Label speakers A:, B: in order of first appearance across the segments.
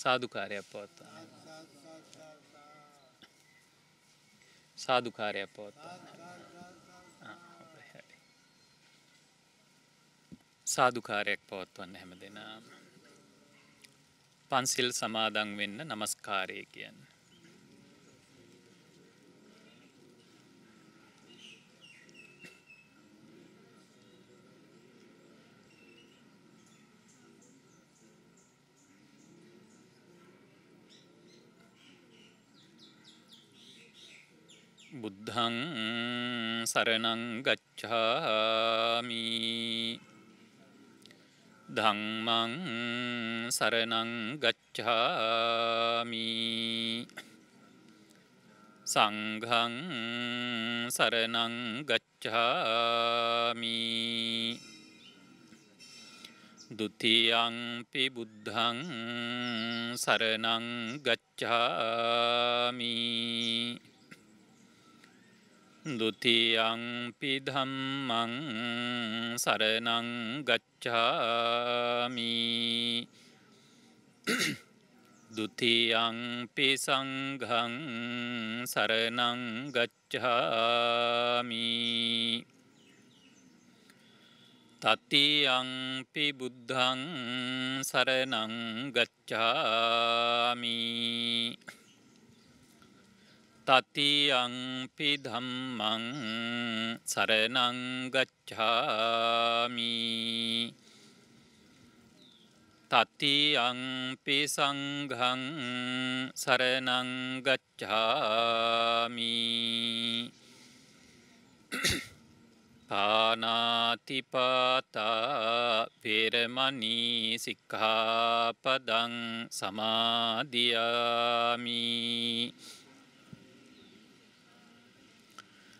A: සාධකාරයක් පවත්වන්න. සාධකාරයක් පවත්වන්න. සාධකාරයක් පවත්වන්න හැම දෙනාම. පන්සිල් සමාදන් වෙන්න නමස්කාරය කියන්න. බුද්ධං සරණං ගච්ඡාමි ධම්මං සරණං ගච්ඡාමි සංඝං සරණං ගච්ඡාමි ဒ ුතියංපි බුද්ධං සරණං ගච්ඡාමි දුතියංපි ධම්මං සරණං ගච්ඡාමි ဒ ුතියංපි සංඝං සරණං ගච්ඡාමි තතියංපි බුද්ධං සරණං ගච්ඡාමි තතියංපි ධම්මං සරණං ගච්ඡාමි තතියංපි සංඝං සරණං ගච්ඡාමි පානාතිපාතා වේරමණී සික්ඛාපදං සමාදියාමි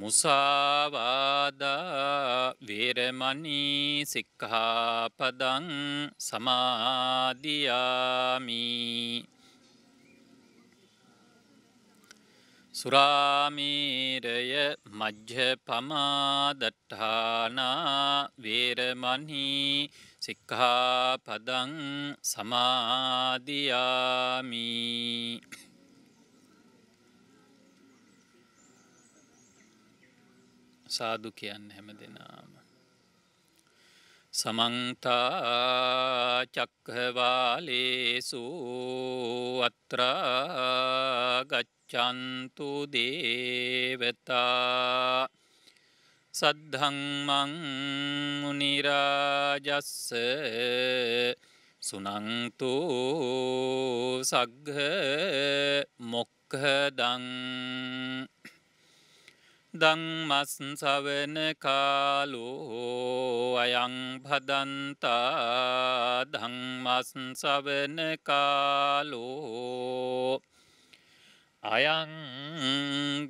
A: මුසාවාදා වේරමණී සික්ඛාපදං සමාදියාමි. සුරාමීරය මජ්්‍යපමාදට්ඨානා වේරමණී සික්ඛාපදං සමාදියාමී. සාදු කියන්න හැම දෙනාම. සමන්තා චක්හවාලේසු අත්‍රාගච්චන්තු දේවතා සද්ධංමං නිරාජස්ස සුනන්තු සග්හ මොක්හදං දංමස් සවන කාලෝ අයං භදන්තා. ධංමස් සවන කාලෝ අයං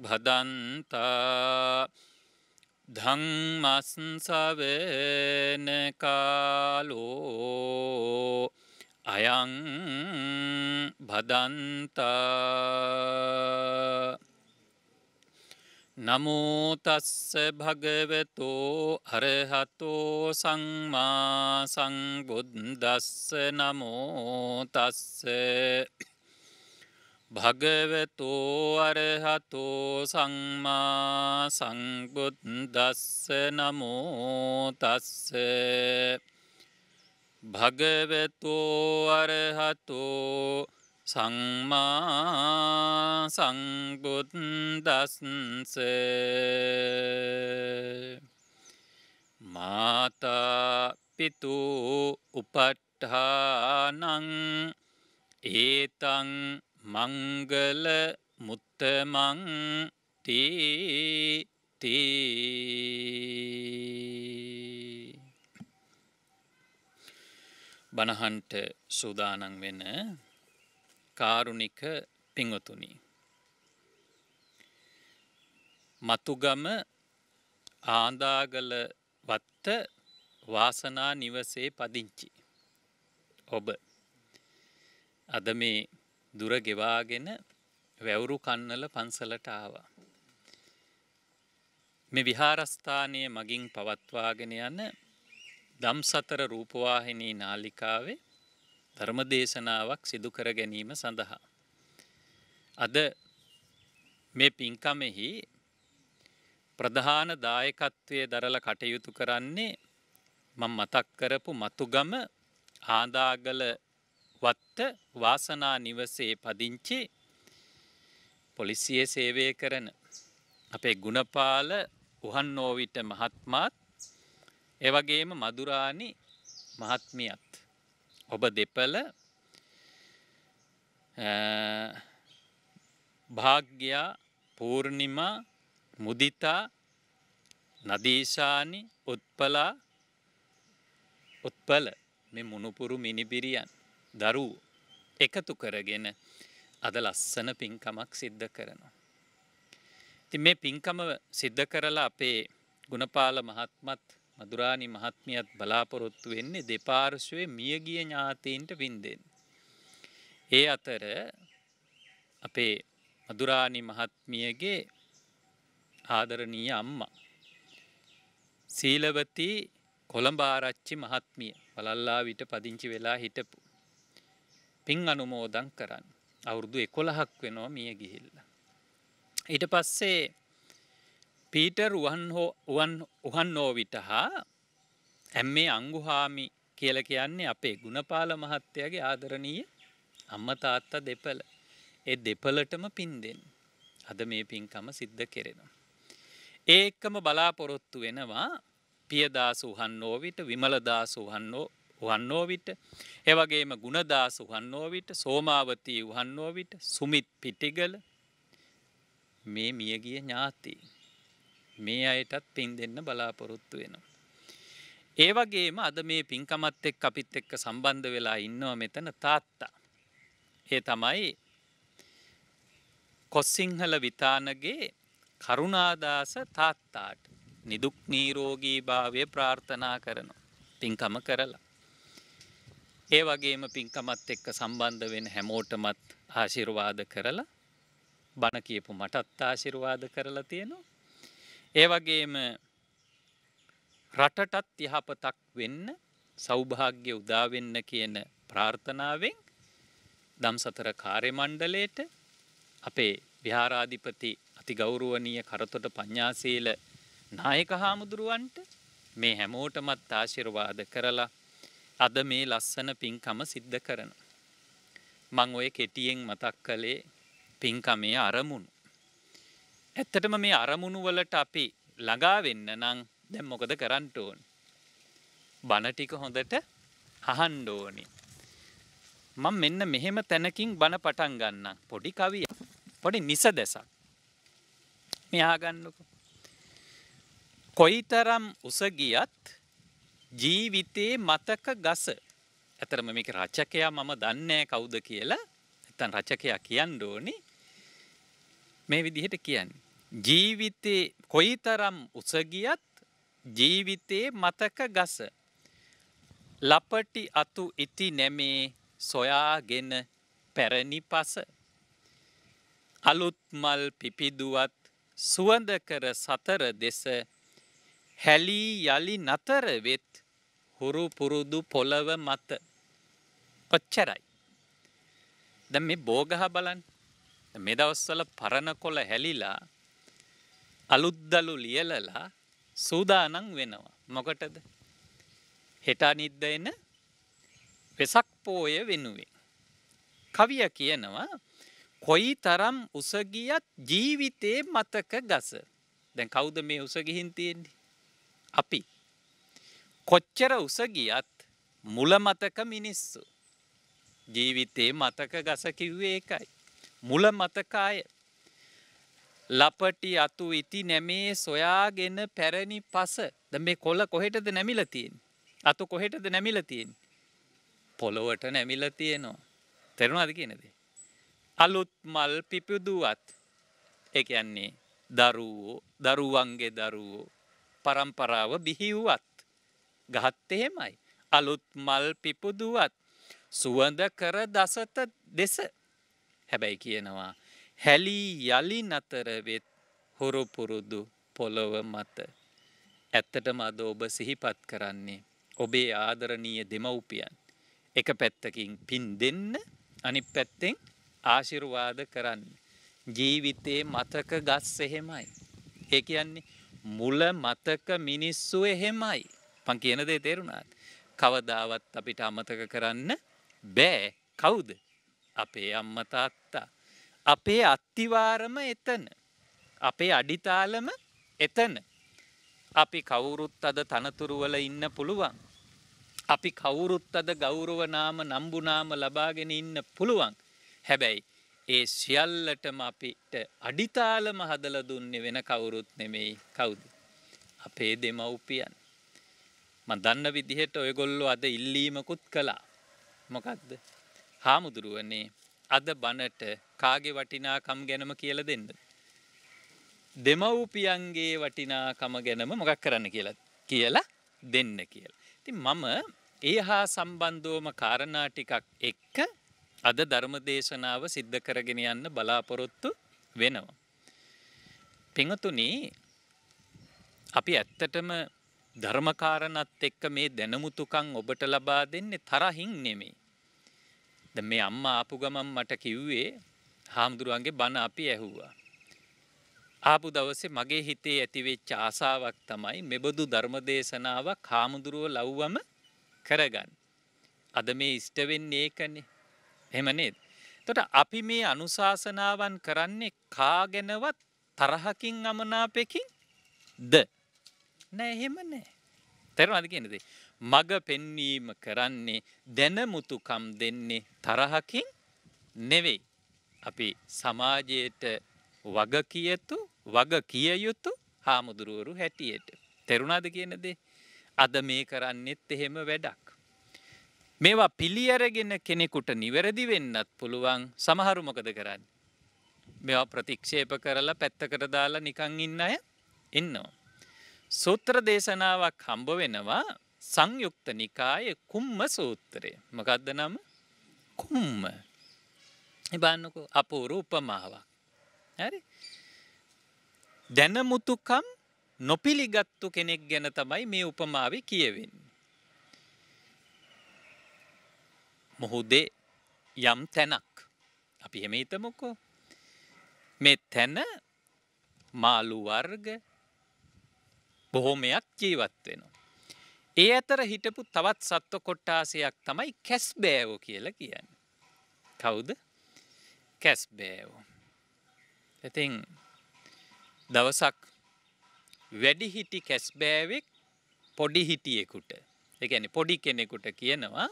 A: භදන්තා. ධංමස් සවන කාලෝ අයං භදන්තා. නමෝතස්ස භගවතෝ අරහතෝ සංමා සංබුද්දස්ස නමෝතස්ස භගවතෝ අරහතෝ සංමා සංබුද්දස්ස නමෝතස්ස භගවතෝ අරහතෝ සංමා සංබුද්දස්ස මාතාපිතු උපට්ඨානං ඒතං මංගල මුත්තමං තීති. බණහන්ට සූදානන් වෙන කාරුණික පිංවතුනි. මතුගම ආන්දාගල වත්ත වාසනා නිවසේ පදිංචි. ඔබ අද මේ දුර ගෙවාගෙන වැවුරු කන්නල පන්සලට ආවා. මේ විහාරස්ථානය මගින් පවත්වාගෙන යන දම් සතර රූපවාහිනී නාලිකාවේ ධර්මදේශනාවක් සිදු කර ගැනීම සඳහා. අද මේ පින්කමෙහි ප්‍රධාන දායකත්වය දරල කටයුතු කරන්නේ මං මතක් කරපු මතුගම ආදාගල වත්ත වාසනා නිවසේ පදිංචි පොලිසිය සේවය කරන අපේ ගුණපාල උහන්නෝවිට මහත්මාත් එවගේම මදුරාණි මහත්මියත් ඔබ දෙපළ භාග්‍යයා පූර්ණිමා මුදිතා නදීශානි උත්පලා උත්පල මේ මුණුපුරු මිනිබිරියන් දරූ එකතු කරගෙන අද ලස්සන පින්කමක් සිද්ධ කරනවා. ති මේ පින්කම සිද්ධ කරලා අපේ ගුණපාල මහත්මත් මදුරාණි මහත්මියත් බලාපොරොත්තු වෙන්නේ දෙපාර්ශවය මියගිය ඥාතීන්ට වින්දෙන්. ඒ අතර අපේ මදුරාණි මහත්මියගේ ආදරණීය අම්මා. සීලවතී කොළඹාරච්චි මහත්මිය පලල්ලා විට පදිංචි වෙලා හිටපු. පින් අනුමෝදන් කරන්න. අවුරුදු එකොළහක් වෙනවා මිය ගිහිල්ල. ඊට පස්සේ පීටර් උහන්නෝ විට හා ඇම්මේ අංගුහාමි කියල කියන්නේ අපේ ගුණපාල මහත්තයගේ ආදරණීය අම්ම තාත්තා දෙපළ. ඒ දෙපලටම පින් දෙෙන්. අද මේ පින්කම සිද්ධ කෙරෙනවා. ඒකම බලාපොරොත්තු වෙනවා පියදාස උහන්නෝ විට විමලදාස උහන්නෝ උහන්නෝ විට එවගේම ගුණදාස උහන්නෝ විට සෝමාවතී උහන්නෝ විට සුමිත් පිටිගල මේ මියගිය ඥාති. මේ අයටත් පින් දෙන්න බලාපොරොත්තු වෙනවා. ඒ වගේම අද මේ පින්කමත් එක් අපිත් එක්ක සම්බන්ධ වෙලා ඉන්නවා මෙතන තාත්තා. ඒ තමයි කොස්සිංහල විතානගේ කරුණාදාස තාත්තාට නිදුක් නීරෝගී භාවය ප්‍රාර්ථනා කරනවා. පින්කම කරලා. ඒ වගේම පින්කමත් එක්ක සම්බන්ධ වෙන හැමෝටමත් ආශිර්වාද කරලා බණ කියපු මටත් ආශිර්වාද කරලා තියෙනවා. ඒ වගේම රටටත් යහපතක් වෙන්න සෞභාග්‍ය උදාවෙන්න කියන ප්‍රාර්ථනාවෙන් දම් සතර කාර්ය මණ්ඩලයට අපේ විහාරාධිපති අති ගෞරුවනීය කරතොට පඤ්ඥාසීල නායක හාමුදුරුවන්ට මේ හැමෝටමත් ආශිර්වාද කරලා අද මේ ලස්සන පින්කම සිද්ධ කරන. මං ඔය කෙටියෙන් මතක් කළේ පින්කමේ අරමුණු. ඇත්තටම මේ අරමුණු වලට අපි ළඟා වෙන්න නං දැම් මොකද කරන්නට ඕන්. බණටික හොඳට අහන්ඩෝනි. මං මෙන්න මෙහෙම තැනකින් බණ පටන් ගන්න පොඩි කවිය පොඩි නිස දෙසක් මෙයාගන්නකු. කොයිතරම් උසගියත් ජීවිතයේ මතක ගස ඇතරම මේක රචකයා මම දන්නෑ කවුද කියලා ඇතන් රචකයා කියන්න ඕනි මේ විදිහට කියන්න. ජීවිතේ කොයිතරම් උසගියත් ජීවිතයේ මතක ගස ලපටි අතු ඉති නැමේ සොයාගෙන පැරණි පස අලුත් මල් පිපිදුවත් සුවඳ කර සතර දෙස හැලී යළි නතර වෙත් හුරු පුරුදු පොළව මත ඔච්චරයි. දැන් මේ බෝගහ බලන්න. මේ දවස්වල පරණ කොළ හැලිලා අලුත්දලු ලියලලා සූදානම් වෙනවා. මොකටද? හෙට අනිද්ද එන වෙසක් පෝය වෙනුවෙන්. කවිය කියනවා කොයි තරම් උසගියත් ජීවිතයේ මතක ගස. දැන් කවුද මේ උසගිහින් තියෙන්නේ? අපි. කොච්චර උසගියත් මුල මතක මිනිස්සු. ජීවිතයේ මතක ගස කිව්වේ ඒකයි. මුල මතකාය. ලපටි අතු ඉති නැමේ සොයාගෙන පැරණි පස ද මේ කොල කොහෙටද නැමිල තියෙන්. අතු කොහෙටද නැමිල තියෙන්. පොළොවට නැමිල තියෙනවා. තෙරුණාද කියනදේ. අලුත් මල් පිපිදුවත් එක යන්නේ දරුවෝ දරුවන්ගේ දරුවෝ පරම්පරාව බිහිවුවත් ගහත් එහෙමයි. අලුත් මල් පිපුදුවත් සුවඳ කර දසත දෙස හැබැයි කියනවා හැලී යලි නතරවෙත් හොරුපුරුදු පොළොව මත. ඇත්තටම අද ඔබ සිහිපත් කරන්නේ ඔබේ ආදරණීය දෙමව්පියන්. එක පැත්තකින් පින් දෙන්න අනිත් පැත්තෙන් ආශිර්වාද කරන්න. ජීවිතේ මතක ගස් එහෙමයි. ඒ කියන්නේ මුල මතක මිනිස්සු එහෙමයි. මං කියන දේ තේරුණාද? කවදාවත් අපිට අමතක කරන්න බෑ. කවුද? අපේ අම්මා තාත්තා. අපේ අත්තිවාරම එතන. අපේ අඩිතාලම එතන. අපි කවුරුත් අද තනතුරුවල ඉන්න පුළුවන්. අපි කවුරුත් අද ගෞරව නාම නම්බුනාම ලබාගෙන ඉන්න පුළුවන්. හැබැයි ඒ සියල්ලටම අපිට අඩිතාලම හදල දුන්නේ වෙන කවුරුත් නෙමෙයි. කවුද? අපේ දෙමව්පියන්. මං දන්න විදිහට ඔයගොල්ලෝ අද ඉල්ලීමකුත් කළා. මොකක්ද හාමුදුරුවනේ අද බණට කාගේ වටිනාකම් ගැනම කියල දෙන්න. දෙමව්පියන්ගේ වටිනාකම ගැනම මොකක් කරන්න කියලා කියලා දෙන්න කියලා. ඉතින් මම ඒ හා සම්බන්ධවම කාරණා ටිකක් එක්ක අද ධර්ම දේශනාව සිද්ධ කරගෙන යන්න බලාපොරොත්තු වෙනවා. පිංතුනි අපි ඇත්තටම ධර්මකාරණත් එක්ක මේ දැනමුතුකම් ඔබට ලබා දෙන්නේ තරහින් නෙමෙයි. දැන් මේ අම්මා ආපු ගමන් මට කිව්වේ හාමුදුරුවන්ගේ බණ අපි ඇහුවා. ආපු දවසේ මගේ හිතේ ඇතිවෙච්ච ආසාවක් තමයි මෙබඳු ධර්ම දේශනාවක් හාමුදුරුව ලව්වම කරගන්න. අද මේ ඉෂ්ට වෙන්නේ ඒකනේ. එහෙම නේද? එතකොට අපි මේ අනුශාසනාවන් කරන්නේ කාගෙනවත් තරහකින් අමනාපෙකින් ද? නෑ එහෙම නෑ. තේරුණාද කියන්නේ? මග පෙන්වීම කරන්නේ දැනමුතුකම් දෙන්නේ තරහකින් නෙවෙයි. අපි සමාජයට වග කියතු වග කිය යුතු හාමුදුරුවරු හැටියට. තෙරුණාද කියන දේ අද මේ කරන්නෙත් එහෙම වැඩක්. මේවා පිළියරගෙන කෙනෙකුට නිවැරදි වෙන්නත් පුළුවන් සමහරු මොකද කරන්න. මෙවා ප්‍රතික්ෂේප කරලා පැත්තකට දාලා නිකං ඉන්න අය ඉන්නවා. සූත්‍ර දේශනාවක් හම්බ වෙනවා සංයුක්ත නිකාය කුම්ම සූත්‍රය. මොකක්ද නම කුම්ම. එබන්නකෝ අපූරු උපමාවක්. හරි දැනමුතුකම් නොපිළිගත්තු කෙනෙක් ගැන තමයි මේ උපමාව කියවෙන්නේ. මුහුදේ යම් තැනක් අපි හෙම හිතමුකෝ මේ තැන මාළු වර්ග බොහොමයක් ජීවත් වෙනවා. ඒ අතර හිටපු තවත් සත්ව කොට්ටාසයක් තමයි කැස් බෑවෝ කියලා කියන්න. කවුද කැස් බෑවෝ. ඉතින් දවසක් වැඩි හිටි කැස් බෑවෙක් පොඩි හිටියෙකුට එකැන පොඩි කෙනෙකුට කියනවා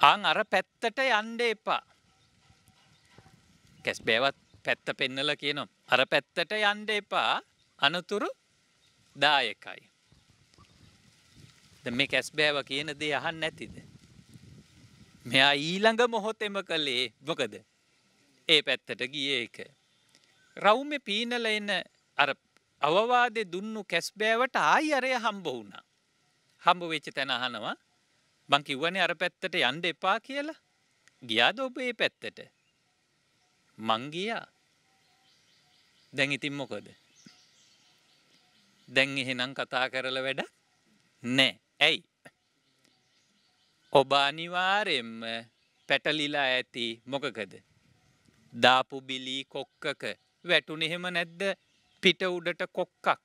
A: ආං අර පැත්තට යන්ඩ එපා කැස් බෑවත් පැත්ත පෙන්නල කියනවා අර පැත්තට යන්ඩ එපා අනතුරු දායකයි. මේ කැස් බෑව කියන දේ අහන් නැතිද. මෙයා ඊළඟ මොහොතෙම කළේ මොකද ඒ පැත්තට ගිය එක. රවුම පීනල එන්න අර අවවාදෙ දුන්නු කැස්බෑවට ආයි අරය හම්බ වුණා. හම්බ වෙච්ච තැන අහනවා බංකිව්වනේ අර පැත්තට යන්ඩ එපා කියලා ගියාද ඔබ ඒ පැත්තට මංගියා දැන් ඉතින් මොකද දැන් එහෙනම් කතා කරල වැඩ නෑ. ඇයි? ඔබ අනිවාරයෙන්ම පැටලිලා ඇති මොකකද? දාපු බිලී කොක්කක වැටුන එහෙම නැද්ද? පිට උඩට කොක්කක්.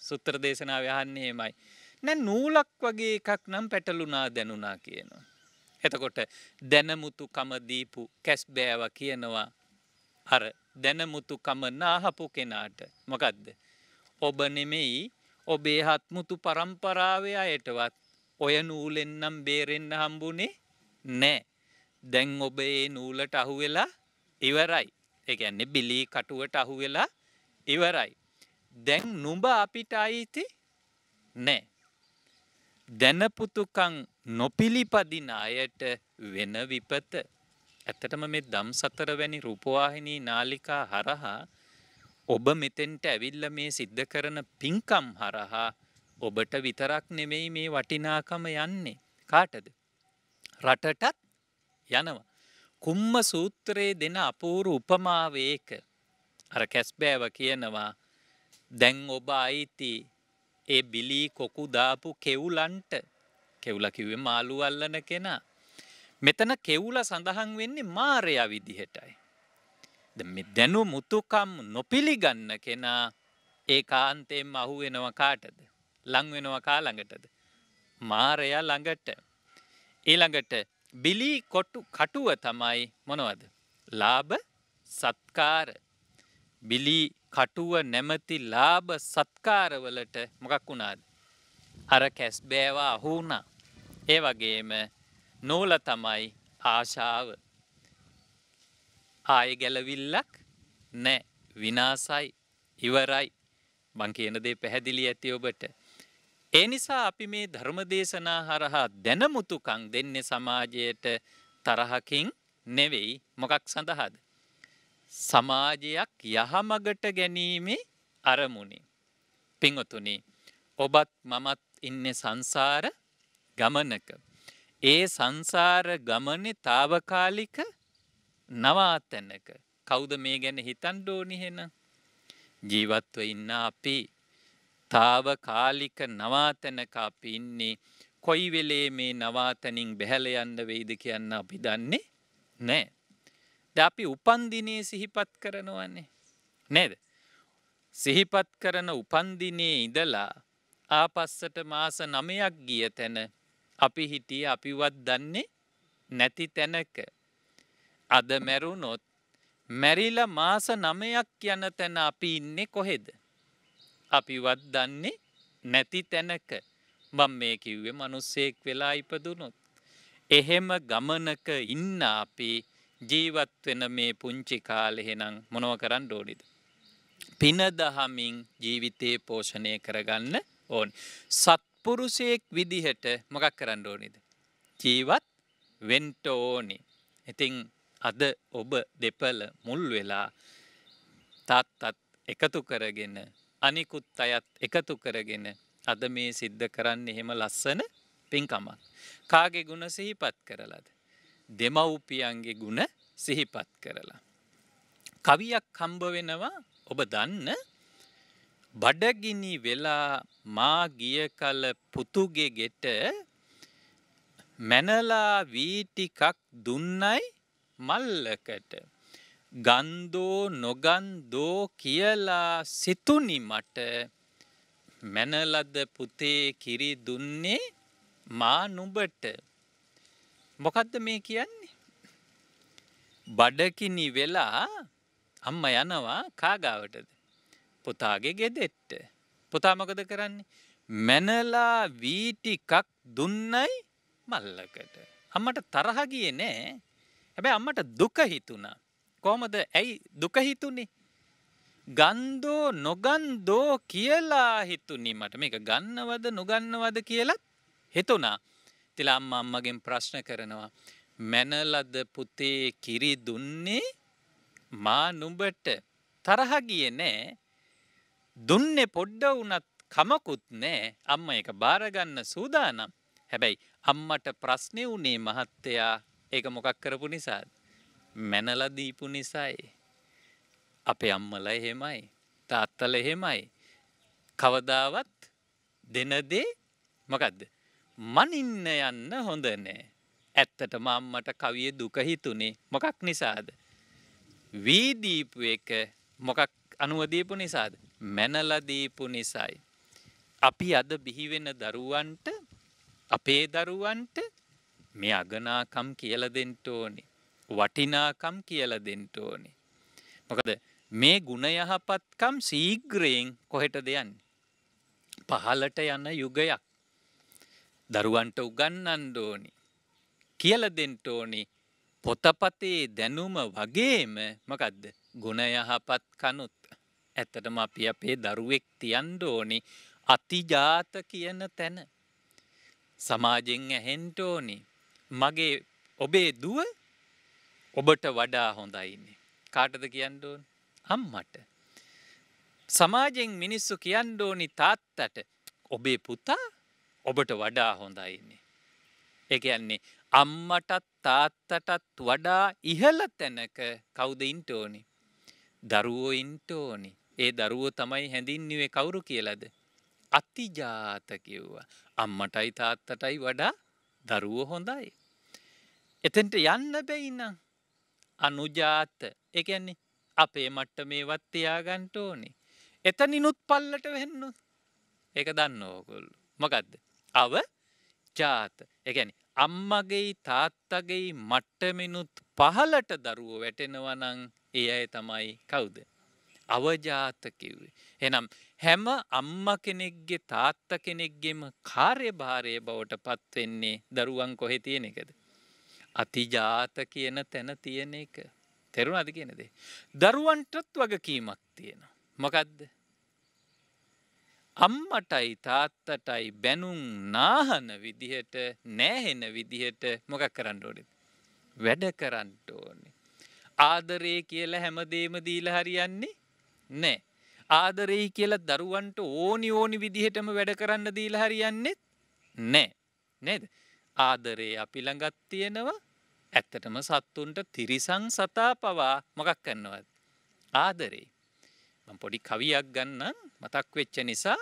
A: සුත්‍ර දේශනාව යහන්නේ හෙමයි නැ නූලක් වගේ එකක් නම් පැටලුනා දැනුනා කියනවා. එතකොට දැනමුතු කමදීපු කැස් බෑව කියනවා. අර දැනමුතු කම නාහපු කෙනාට මොකක්ද. ඔබ නෙමෙයි ඔබේ හත්මුතු පරම්පරාවේ අයටවත් ඔය නූලෙන්නම් බේරෙන්න්න හම්බුනේ නෑ. දැන් ඔබ ඒ නූලට අහුවෙලා ඉවරයි. එකන්නේ බිලී කටුවට අහුවෙලා ඉවරයි. දැන් නුඹ අපිට අයිති නෑ. දැනපුතුකං නොපිළිපදින අයට වෙන විපත ඇත්තටම මේ දම් සතර වැනි රූපවාහිනී නාලිකා හරහා ඔබ මෙතෙන්ට ඇවිල්ල මේ සිද්ධ කරන පින්කම් හරහා ඔබට විතරක් නෙමෙයි මේ වටිනාකම යන්නේ කාටද. රටටත් යනවා. කුම්ම සූත්‍රයේ දෙන අපූරු උපමාවේක අර කැස්බෑව කියනවා දැන් ඔබ අයිති ඒ බිලී කොකු දාපු කෙවුලන්ට කෙවුල කිව්වේ මාළු අල්ලන කෙනා. මෙතන කෙවුල සඳහන් වෙන්නේ මාරයා විදිහටයි. දැනු මුතුකම් නොපිළිගන්න කෙනා ඒ කාන්තයෙන් අහු වෙනව කාටද. ලං වෙනවා කා ළඟටද. මාරයා ළඟට. ඊළඟට බිලී කොට්ටු කටුව තමයි මොනවද. ලාභ සත්කාර බිලී කටුව නැමති ලාභ සත්කාරවලට මොකක් වුණාද. අර කැස් බෑවා අහුුණා. ඒ වගේම නෝල තමයි ආශාව ආය ගැලවිල්ලක් නෑ විනාසයි ඉවරයි මං කියන දේ පැහැදිලි ඇති ඔබට. ඒ නිසා අපි මේ ධර්මදේශනා හරහා දැනමුතුකං දෙන්නේ සමාජයට තරහකින් නෙවෙයි මොකක් සඳහාද. සමාජයක් යහමගට ගැනීමේ අරමුණි. පිංොතුනි ඔබත් මමත් ඉන්න සංසාර ගමනක. ඒ සංසාර ගමනෙ තාවකාලික නවාතැනක කෞද මේ ගැන හිතන් ඩෝනිහෙන ජීවත්ව ඉන්න අපි තාව කාලික නවාතැනක අපි ඉන්නේ කොයි වෙලේ මේ නවාතැනින් බැහැල යන්න වෙයිද කියන්න අපි දන්නේ නෑ. ද අපි උපන්දිනේ සිහිපත් කරනවන්නේ නේද. සිහිපත් කරන උපන්දිනේ ඉදලා ආපස්සට මාස නමයක් ගිය තැන අපි හිටිය අපිවත් දන්නේ නැති තැනක. අද මැරුණොත් මැරිල මාස නමයක් යන තැන අපි ඉන්නේ කොහෙද. අපිවත් දන්නේ නැති තැනක බම් මේ කිව්වේ මනුස්සෙක් වෙලා ඉපදුනොත්. එහෙම ගමනක ඉන්න අපි ජීවත් වෙන මේ පුංචි කාලෙහෙනම් මොනව කරන්න ඕනිද. පින දහමින් ජීවිතයේ පෝෂණය කරගන්න ඕන්. සත්පුරුෂයෙක් විදිහට මොකක් කරන්න ඕනිද. ජීවත් වෙන්ට ඕනි. ඉතිං අද ඔබ දෙපල මුල් වෙලා තාත්තත් එකතු කරගෙන අනිකුත් අයත් එකතු කරගෙන අද මේ සිද්ධ කරන්න එහෙම ලස්සන පින්කමක්. කාගේ ගුණ සිහිපත් කරලද. දෙමව්පියන්ගේ ගුණ සිහිපත් කරලා. කවියක් කම්බ වෙනවා ඔබ දන්න බඩගිනි වෙලා මා ගිය කල පුතුගෙ ගෙට මැනලා වීටිකක් දුන්නයි මල්ලකට ගන්දෝ නොගන්දෝ කියලා සිතුනි මට. මැනලද පුතේ කිරි දුන්නේ මා නුඹට. මොකක්ද මේ කියන්නේ? බඩකිනි වෙලා අම්ම යනවා කාගාවටද? පුතාගේ ගෙදෙට්ට. පුතා මොකද කරන්නේ? මැනලා වීටිකක් දුන්නයි මල්ලකට. අම්මට තරහ ගියේ නෑ. හැබැයි අම්මට දුක හිතුණා. කොහමද? ඇයි දුක හිතුනේ ගන්දෝ නොගන්දෝ කියලා හිතුනි මට. මේක ගන්නවද නොගන්නවද කියලත් හිතුණා. තිල අම්ම අම්මගෙන් ප්‍රශ්න කරනවා මැනලද පුතේ කිරි දුන්නේ? මා නුඹට තරහ ගියේ නෑ. දුන්නේ පොඩ්ඩ වුණත් කමකුත් නෑ. අම්ම එක බාරගන්න සූදානම්. හැබැයි අම්මට ප්‍රශ්නය වුණේ මහත්තයා ඒක මොකක් කරපු නිසාද? මැනල දීපු නිසායි. අපේ අම්මල එහෙමයි තාත්තල එහෙමයි. කවදාවත් දෙනදේ මොකක්ද මනින්න යන්න හොඳ නෑ. ඇත්තටම අම්මට කවිය දුක හිතුනේ මොකක් නිසාද? වීදීපු එක මොකක් අනුවදීපු නිසාද? මැනලදීපු නිසායි. අපි අද බිහිවෙන දරුවන්ට අපේ දරුවන්ට මේ අගනාකම් කියල දෙන්ට ඕනි. වටිනාකම් කියල දෙන්ට ඕනි. මොකද මේ ගුණ යහපත්කම් සීග්‍රයෙන් කොහෙට දෙයන් පහලට යන්න යුගයක්. දරුවන්ට උගන්නන්න ඕනි. කියල දෙන්ට ඕනි. පොතපතේ දැනුම වගේම මකදද? ගුණ යහපත් කනුත් ඇත්තටම අපි අපේ දරුවෙක් තියන්ඩ ඕනි අතිජාත කියන තැන. සමාජෙන් ඇහෙන්ට ඕනි. මගේ ඔබේ දුව ඔබට වඩා හොඳයින්නේ. කාටද කියන්න ඕන? අම්මට. සමාජයෙන් මිනිස්සු කියන්න ඕනි තාත්තට ඔබේ පුතා ඔබට වඩා හොඳයින්නේ. ඒ කියන්නේ අම්මටත් තාත්තටත් වඩා ඉහළ තැනක කවුද ඉන්ට ඕනි. දරුවෝ ඉන්ට ඕනි. ඒ දරුවෝ තමයි හැඳින්නිවේ කවුරු කියලද. අතිජාත කිව්වා. අම්මටයි තාත්තටයි වඩා දරුවෝ හොඳයි. එතෙන්ට යන්න බැයිනම් අනුජාත එකන්නේ අපේ මට්ට මේවත් තියාගන්ට ඕනේ. එතනිනුත් පල්ලට වෙන්නොත් ඒක දන්න ඕකොල්ලු. මොකක්ද. අව ජාත එකැනි අම්මගේ තාත්තගේ මට්ටමිනුත් පහලට දරුව වැටෙනවනං ඒ අය තමයි කවුද. අවජාත කිව්වේ. එනම් හැම අම්ම කෙනෙක්ගේ තාත්ත කෙනෙක්ගෙම කාර්යභාරය බවට පත්වෙන්නේ දරුවන් කොහෙ තියෙන එකද. අතිජාත කියන තැන තියෙන එක. තෙරුණ අද කියනදේ. දරුවන්ටත් වගකීමක් තියෙනවා. මොකදද. අම්මටයි තාත්තටයි බැනුම් නාහන විදිහට නෑහෙන විදිහට මොකක් කරන්න ඕනෙ. වැඩ කරන්නට ඕනේ. ආදරේ කියලා හැමදේම දීල හරියන්නේ නෑ. ආදරෙයි කියලා දරුවන්ට ඕනි ඕනි විදිහටම වැඩ කරන්න දීල හරියන්නෙත් නෑ. නේද. ආදරේ අපි ළඟත් තියෙනවා ඇත්තටම සත්තුන්ට තිරිසං සතා පවා මොකක් කන්නවත්. ආදරේ. පොඩි කවියක් ගන්න මතක් වෙච්ච නිසා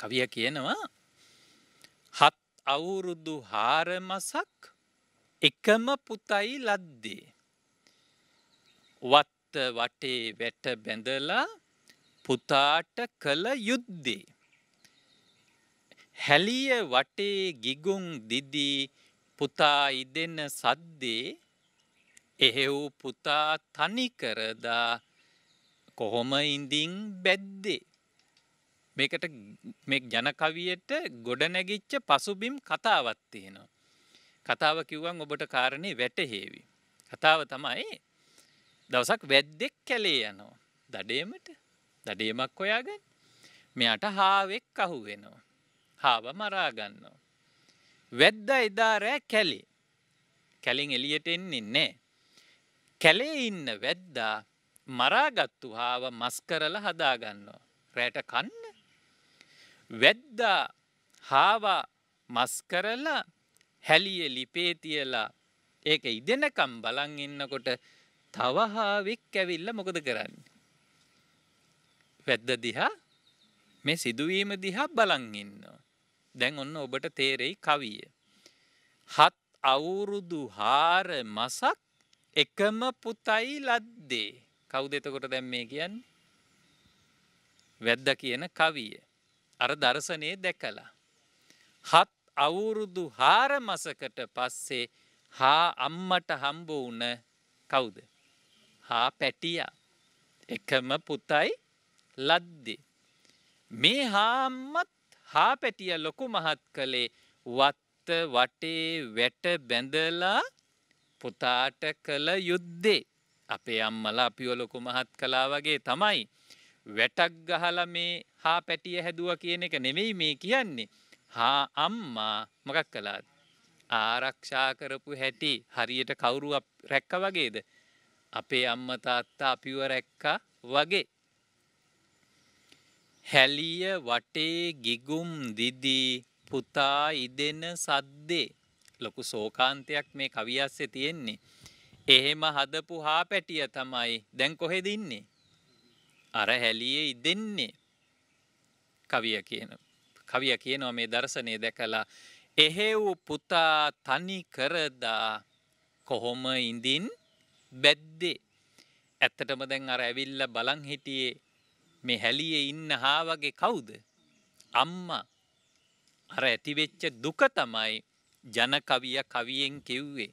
A: කවිය කියනවා හත් අවුරුදු හාරමසක් එකම පුතයි ලද්දේ. වත්ත වටේ වැට බැඳලා පුතාට කළ යුද්ධේ. හැලිය වටේ ගිගුම් දිදී පුතා ඉදෙන සද්දේ එහෙව් පුතා තනිකරදා කොහොම ඉඳින් බැද්දේ. මේකට මේ ජනකවියට ගොඩනැගිච්ච පසුබිම් කතාවත් තියෙනවා. කතාව කිව්වන් ඔබට කාරණේ වැටහේවි. කතාව තමයි දවසක් වැද්දෙක් කැලේ යනවා. දඩේමට දඩේමක් හොයාගන්න. මෙයට හාවෙක් අහු වෙනවා. හාව මරාගන්නවා. වැද්ද එදා රෑ කැලේ. කැලින් එලියට එන්නේ නෑ. කැලේ ඉන්න වැද්දා මරාගත්තු හාව මස් කරලා හදාගන්නවා. රෑට කන්න. වැද්දා හාවා මස් කරලා හැලිය ලිපේ තියලා ඒක ඉදෙනකම් බලන් ඉන්නකොට තවහාවෙක් ඇවිල්ල මොකද කරන්නේ. වැද්ද දිහා මේ සිදුවීම දිහා බලන් ඉන්නවා. දැන් ඔන්න ඔබට තේරෙයි කවිය. හත් අවුරුදු හාර මසක් එකම පුතයි ලද්දේ. කවුද එතකොට දැන් මේ කියන්නේ? වැද්ද කියන කවිය. අර දර්ශනේ දැකලා. හත් අවුරුදු හාර මසකට පස්සේ හා අම්මට හම්බ වුණ කවුද? හා පැටියා. එකම පුතයි ලද්දේ. මේ හාම්මත් හා පැටිය ලොකු මහත් කළේ වත්ත වටේ වැට බැඳලා පුතාට කළ යුද්ධේ. අපේ අම්මලා අපිව ලොකු මහත් කලා වගේ තමයි. වැටක් ගහල මේ හා පැටිය හැදුව කියන එක නෙමෙයි මේ කියන්නේ. හා අම්මා මොකක් කලාද. ආරක්ෂා කරපු හැටි හරියට කවුරු රැක්ක වගේද. අපේ අම්ම තාත්තා අපිව රැක්කා වගේ. හැලිය වටේ ගිගුම් දිදී පුතා ඉදෙන සද්දේ ලොකු සෝකාන්තයක් මේ කවියස්සේ තියෙන්නේ. එහෙම හදපු හා පැටිය තමයි දැන් කොහෙදඉන්නේ. අර හැලියේ ඉදෙන්නේ කවිය කියන. කවිය කියනවා මේ දර්ශනය දැකලා එහෙව් පුතා තනි කරදා කොහොම ඉඳින් බැද්දේ. ඇත්තටම දැන් අර ඇවිල්ල බලං හිටියේ මේ හැලියේ ඉන්න හාවගේ කවුද? අම්මා. අර ඇතිවෙච්ච දුක තමයි ජනකවිය කවියෙන් කිව්වේ.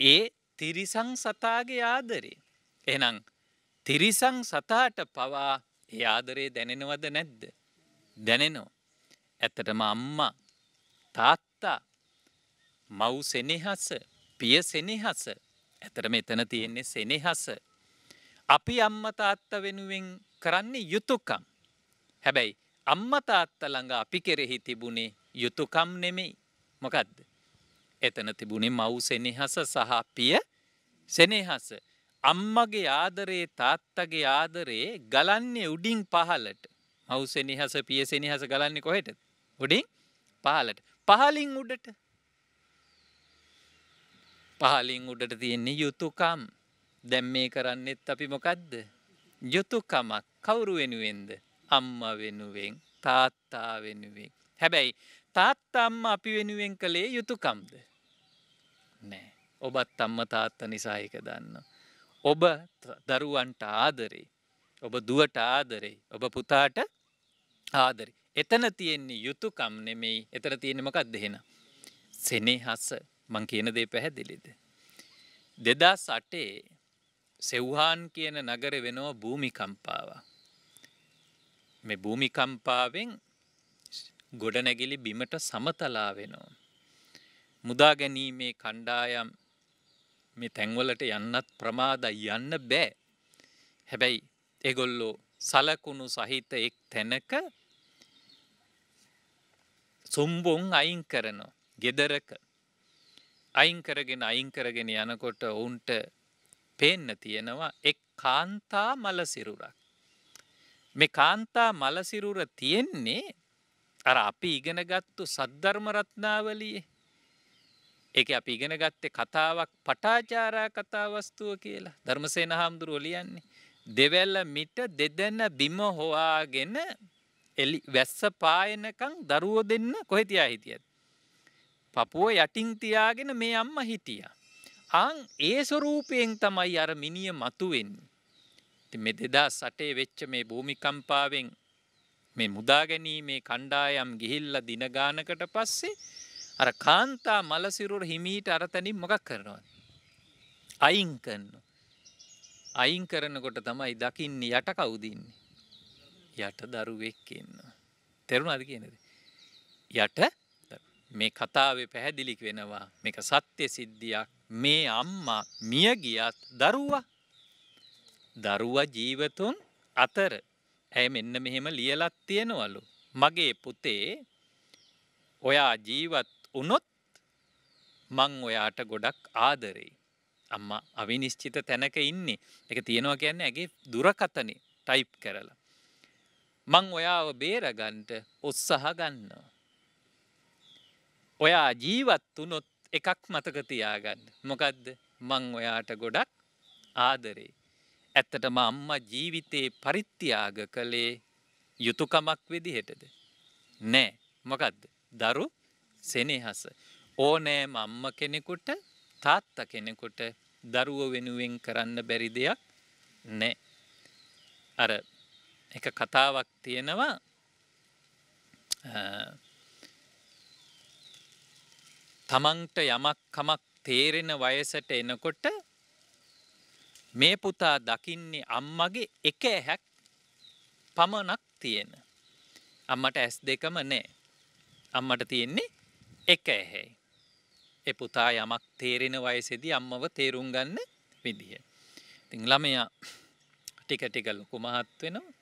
A: ඒ තිරිසං සතාගේ ආදරේ. එනම් තිරිසං සතාට පවා ඒ ආදරේ දැනෙනවද නැද්ද? දැනෙනෝ ඇත්තටම අම්මා තාත්තා මව් සෙනෙහස පිය සෙනෙහස ඇතට මෙතන තියෙන්නේ සෙනෙහස අපි අම්ම තාත්ත වෙනුවෙන් කරන්නේ යුතුකම් හැබැයි අම්ම තාත්ත ළඟ අපි කෙරෙහි තිබුණේ යුතුකම් නෙමෙයි මොකක්ද එතන තිබුණේ මව් සෙනෙහස සහ පිය සෙනෙහස. අම්මගේ ආදරේ තාත්තගේ ආදරේ ගලන්නේ උඩින් පහලට. මව් සෙනෙහස පිය සෙනෙහස ගලන්නේ කොහෙට? උඩින් පහලට. පහලින් උඩට. පහලින් උඩට තියෙන්නේ යුතුයකම්. දැන් මේ කරන්නෙත් අපි මොකද්ද? යුතුයකමක් කවුරු වෙනුවෙන්ද? අම්මා වෙනුවෙන්, තාත්තා වෙනුවෙන්. හැබැයි තාත්තා අම්මා අපි වෙනුවෙන් කළේ යුතුයකම්ද? නෑ. ඔබත් අම්මා තාත්තා නිසා ඒක දන්නවා. ඔබ දරුවන්ට ආදරේ. ඔබ දුවට ආදරේ. ඔබ පුතාට ආදරේ. එතන තියෙන්නේ යුතුයකම් නෙමෙයි. එතන තියෙන්නේ මොකක්ද එහෙනම්? සෙනෙහස. මං කියන දේ පැහැදිලිද? 2008 සෙව්හාන් කියන නගර වෙනවා භූමිකම්පාවක්. මේ භූමිකම්පාවෙන් ගොඩනැගිලි බිමට සමතලා වෙනවා. මුදා ගැනීමේ කණ්ඩායම් මේ තැන්වලට යන්නත් ප්‍රමාද යන්න බෑ. හැබැයි එගොල්ලෝ සලකුණු සහිත එක් තැනක සුම්බුන් අයින් කරනවා. ගෙදරක අයින් කරගෙන අයින් කරගෙන යනකොට ඔවුන්ට පේන්න තියෙනවා එක් කාන්තා මලසිරුරක්. මේ කාන්තා මලසිරුර තියෙන්නේ අර අපි ඉගෙන ගත්තු සද්ධර්ම රත්නාවලියේ. ඒක අපි ඉගෙන ගත්තේ කතාවක් පටාචාරා කතාවස්තුව කියලා. ධර්මසේන හාමුදුරුවෝ ලියන්නේ. දෙවැල්ල මිට දෙදෙන බිම හොයාගෙන එලි වැස්ස පායනකං දරුවෝ දෙන්න කොහෙ තියා හිටියද? පපුව යටින් තියාගෙන මේ අම්මා හිටියා අං ඒ ස්වරූපයෙන් තමයි අර මිනිය මතුවෙන්නේ ඉතින් මේ 2008 වෙච්ච මේ භූමිකම්පාවෙන් මේ මුදා ගැනීමේ කණ්ඩායම් ගිහිල්ලා දින ගානකට පස්සේ අර කාන්තා මලසිරුර හිමීට අරතනින් මොකක් කරනවද? අයින් කරනවා. අයින් කරනකොට තමයි දකින්නේ යට කවුද ඉන්නේ? යට දරුවෙක් ඉන්නවා. තේරුණාද කියන්නේ? යට මේ කතාවේ පැහැදිලි වෙනවා මේක සත්‍ය සිද්ධියක් මේ අම්මා මිය ගියත් දරුවා දරුවා ජීවතුන් අතර ඇය මෙන්න මෙහෙම ලියලත් තියෙනවලු මගේ පුතේ ඔයා ජීවත් වුණොත් මං ඔයාට ගොඩක් ආදරෙයි. අම්මා අවිනිශ්චිත තැනක ඉන්නේ. ඒක තියෙනවා කියන්නේ ඇගේ දුරකතනේ ටයිප් කරලා. මං ඔයාව බේරගන්න උත්සාහ ගන්නවා. ඔයා ජීවත් වුණොත් එකක් මතක තියාගන්න. මොකද්ද? මං ඔයාට ගොඩක් ආදරේ. ඇත්තටම අම්මා ජීවිතේ පරිත්‍යාග කළේ යුතුයකමක් විදිහටද? නෑ. මොකද්ද? දරු සෙනෙහස. ඕනෑම අම්ම කෙනෙකුට තාත්ත කෙනෙකුට දරුව වෙනුවෙන් කරන්න බැරි දෙයක් නෑ. අර එක කතාවක් තියෙනවා තමන්ට යමක් කමක් තේරෙන වයසට එනකොට මේ පුතා දකින්නේ අම්මගේ එක ඇහැක් පමණක් තියෙන. අම්මට ඇස් දෙකම නෑ. අම්මට තියෙන්නේ එක ඇහැයි. ඒ පුතා යමක් තේරෙන වයසේදී අම්මව තේරුම් ගන්න විදිහ. ඉතින් ළමයා ටික ටික ලොකු මහත් වෙනවා.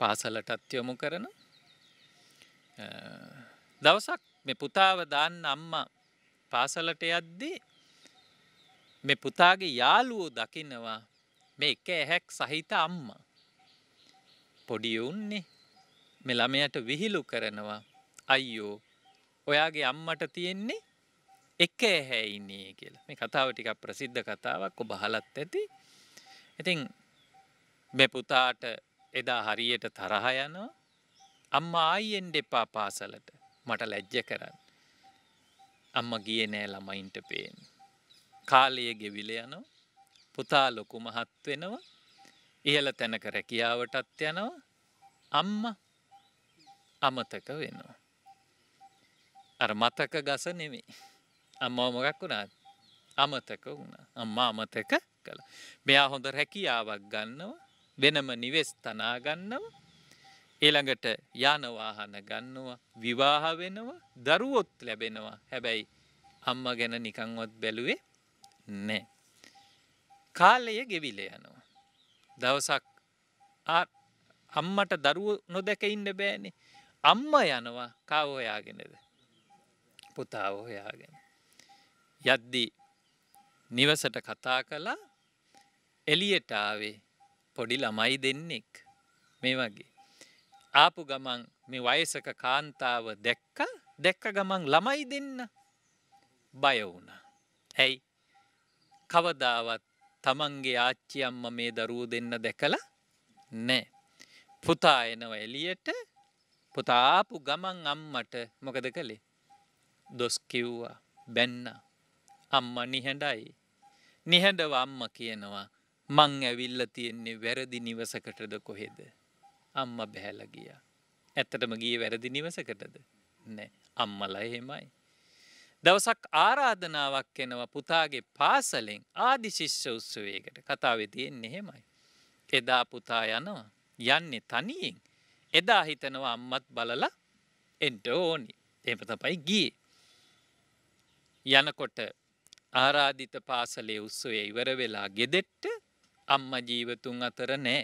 A: පාසලටත් යොමු කරන දවසක් මේ පුතාව දාන්න අම්මා පාසලට යද්දී මේ පුතාගේ යාළුවෝ දකිනවා මේ එක ඇහැක් සහිත අම්මා. පොඩි උන්නේ මේ ළමයට විහිළු කරනවා අයියෝ ඔයාගේ අම්මට තියෙන්නේ එක ඇහැ ඉන්නේ කියලා. මේ කතාව ටිකක් ප්‍රසිද්ධ කතාවක් ඔබ අහලත් ඇති. ඉතින් මේ පුතාට එදා හරියට තරහ යනවා. අම්මා ආයෙන් දෙපා පාසලට මට ලැජ්ජ කරන්න. අම්මා ගියේ නෑ ළමයින්ට පේන්න. කාලය ගෙවිල යනවා. පුතා ලොකු මහත් වෙනවා. ඉහළ තැනක රැකියාවටත් යනවා. අම්මා අමතක වෙනවා. අර මතක ගස නෙමේ. අම්මා මොකක් වුණාද? අමතක වුණා. අම්මා අමතක කළා. මෙයා හොඳ රැකියාවක් ගන්නවා. වෙනම නිවෙස් තනා ගන්නවා. ඊළඟට යාන වාහන ගන්නවා. විවාහ වෙනවා. දරුවොත් ලැබෙනවා. හැබැයි අම්මා ගැන නිකන්වත් බැලුවේ නැහැ. කාලය ගෙවිල යනවා. දවසක් අම්මට දරුව නොදැක ඉන්න බෑනේ. අම්මා යනවා කාව හොයාගෙනද? පුතාව හොයාගෙන. යද්දී නිවසට කතා කළා එලියට ආවේ පොඩි ළමයි දෙන්නෙක් මේ වගේ. ආපු ගමන් මේ වයසක කාන්තාව දැක්ක? දැක්ක ගමන් ළමයි දෙන්න බය වුණ. ඇයි? කවදාවත් තමන්ගේ ආච්චි අම්ම මේ දරුව දෙන්න දැකලා නෑ. පුතා එනව එලියට පුතාපු ගමන් අම්මට මොකද කළේ? දොස් කිව්වා බැන්න අම්ම නිහැඩයි නිහැඩව අම්ම කියනවා මං ඇවිල්ල තියෙන්නේ වැරදි නිවසකටද කොහෙද? අම්ම බැහැල ගිය. ඇත්තටම ගිය වැරදි නිවසකටද? නෑ. අම්මල එහෙමයි. දවසක් ආරාධනාවක් එනවා පුතාගේ පාසලෙන් ආදි ශිෂ්‍ය උත්සවයකට. කතාවෙ තියෙන්නේ එහෙමයි. එදා පුතා යනවා. යන්නේ තනියෙන්. එදා හිතනවා අම්මත් බලලා එන්ට ඕනි. එම තමයි ගිය. යනකොට ආරාධිත පාසලේ උත්සවය ඉවර වෙලා ගෙදෙට්ට අම්ම ජීවතුන් අතර නෑ.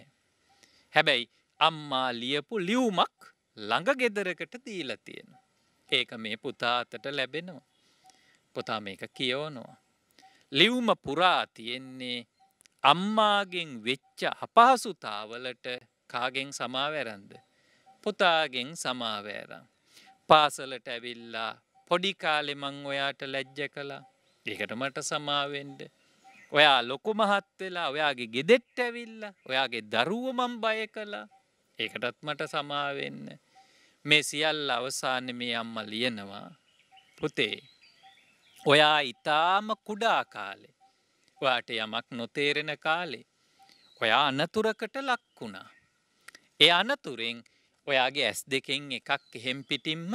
A: හැබැයි අම්මා ලියපු ලියවමක් ළඟ ගෙදරකට දීලා තියෙන ඒක මේ පුතා අතට ලැබෙනවා පොතා මේක කියවනවා ලිව්ම පුරා තියෙන්නේ අම්මාගෙන් වෙච්ච අපහසුතාවලට කාගෙන් සමාවැරන්ද. පුතාගෙන් සමාවෑරම්. පාසලට ඇවිල්ලා පොඩි කාලෙ මං ඔයාට ලැජ්ජ කලා ඒකට මට සමාවෙන්ඩ. ඔයා ලොකු මහත් වෙලා ඔයාගේ ගෙදෙට්ට ඇවිල්ල ඔයාගේ දරුවමම් බය කලා ඒකටත් මට සමාවෙන්න. මේ සියල්ල අවසාන මේ අම්ම ලියනවා. පුතේ ඔයා ඉතාම කුඩා කාලේ ඔයාට යමක් නොතේරෙන කාලේ ඔයා අනතුරකට ලක්වුණා. ඒ අනතුරෙන් ඔයාගේ ඇස් දෙකෙන් එකක් එහෙම් පිටින්ම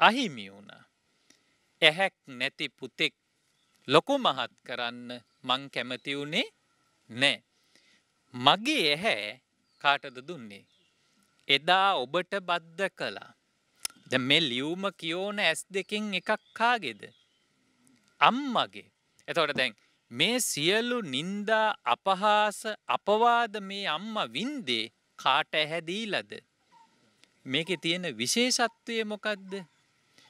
A: අහිමි වුණා. ඇහැක් නැති පුතෙක් ලොකු මහත් කරන්න මං කැමති වුණේ නෑ. මගේ ඇහැ කාටද දුන්නේ. එදා ඔබට බද්ධ කළා. ද මේ ලියවම කියෝන ඇස් දෙකින් එකක් කාගෙද. අම්මගේ එතොට දැන් මේ සියල්ලු නින්දා අපහාස අපවාද මේ අම්ම වින්දේ කාට ඇහැදීලද. මේක තියෙන විශේෂත්වය මොකක්ද.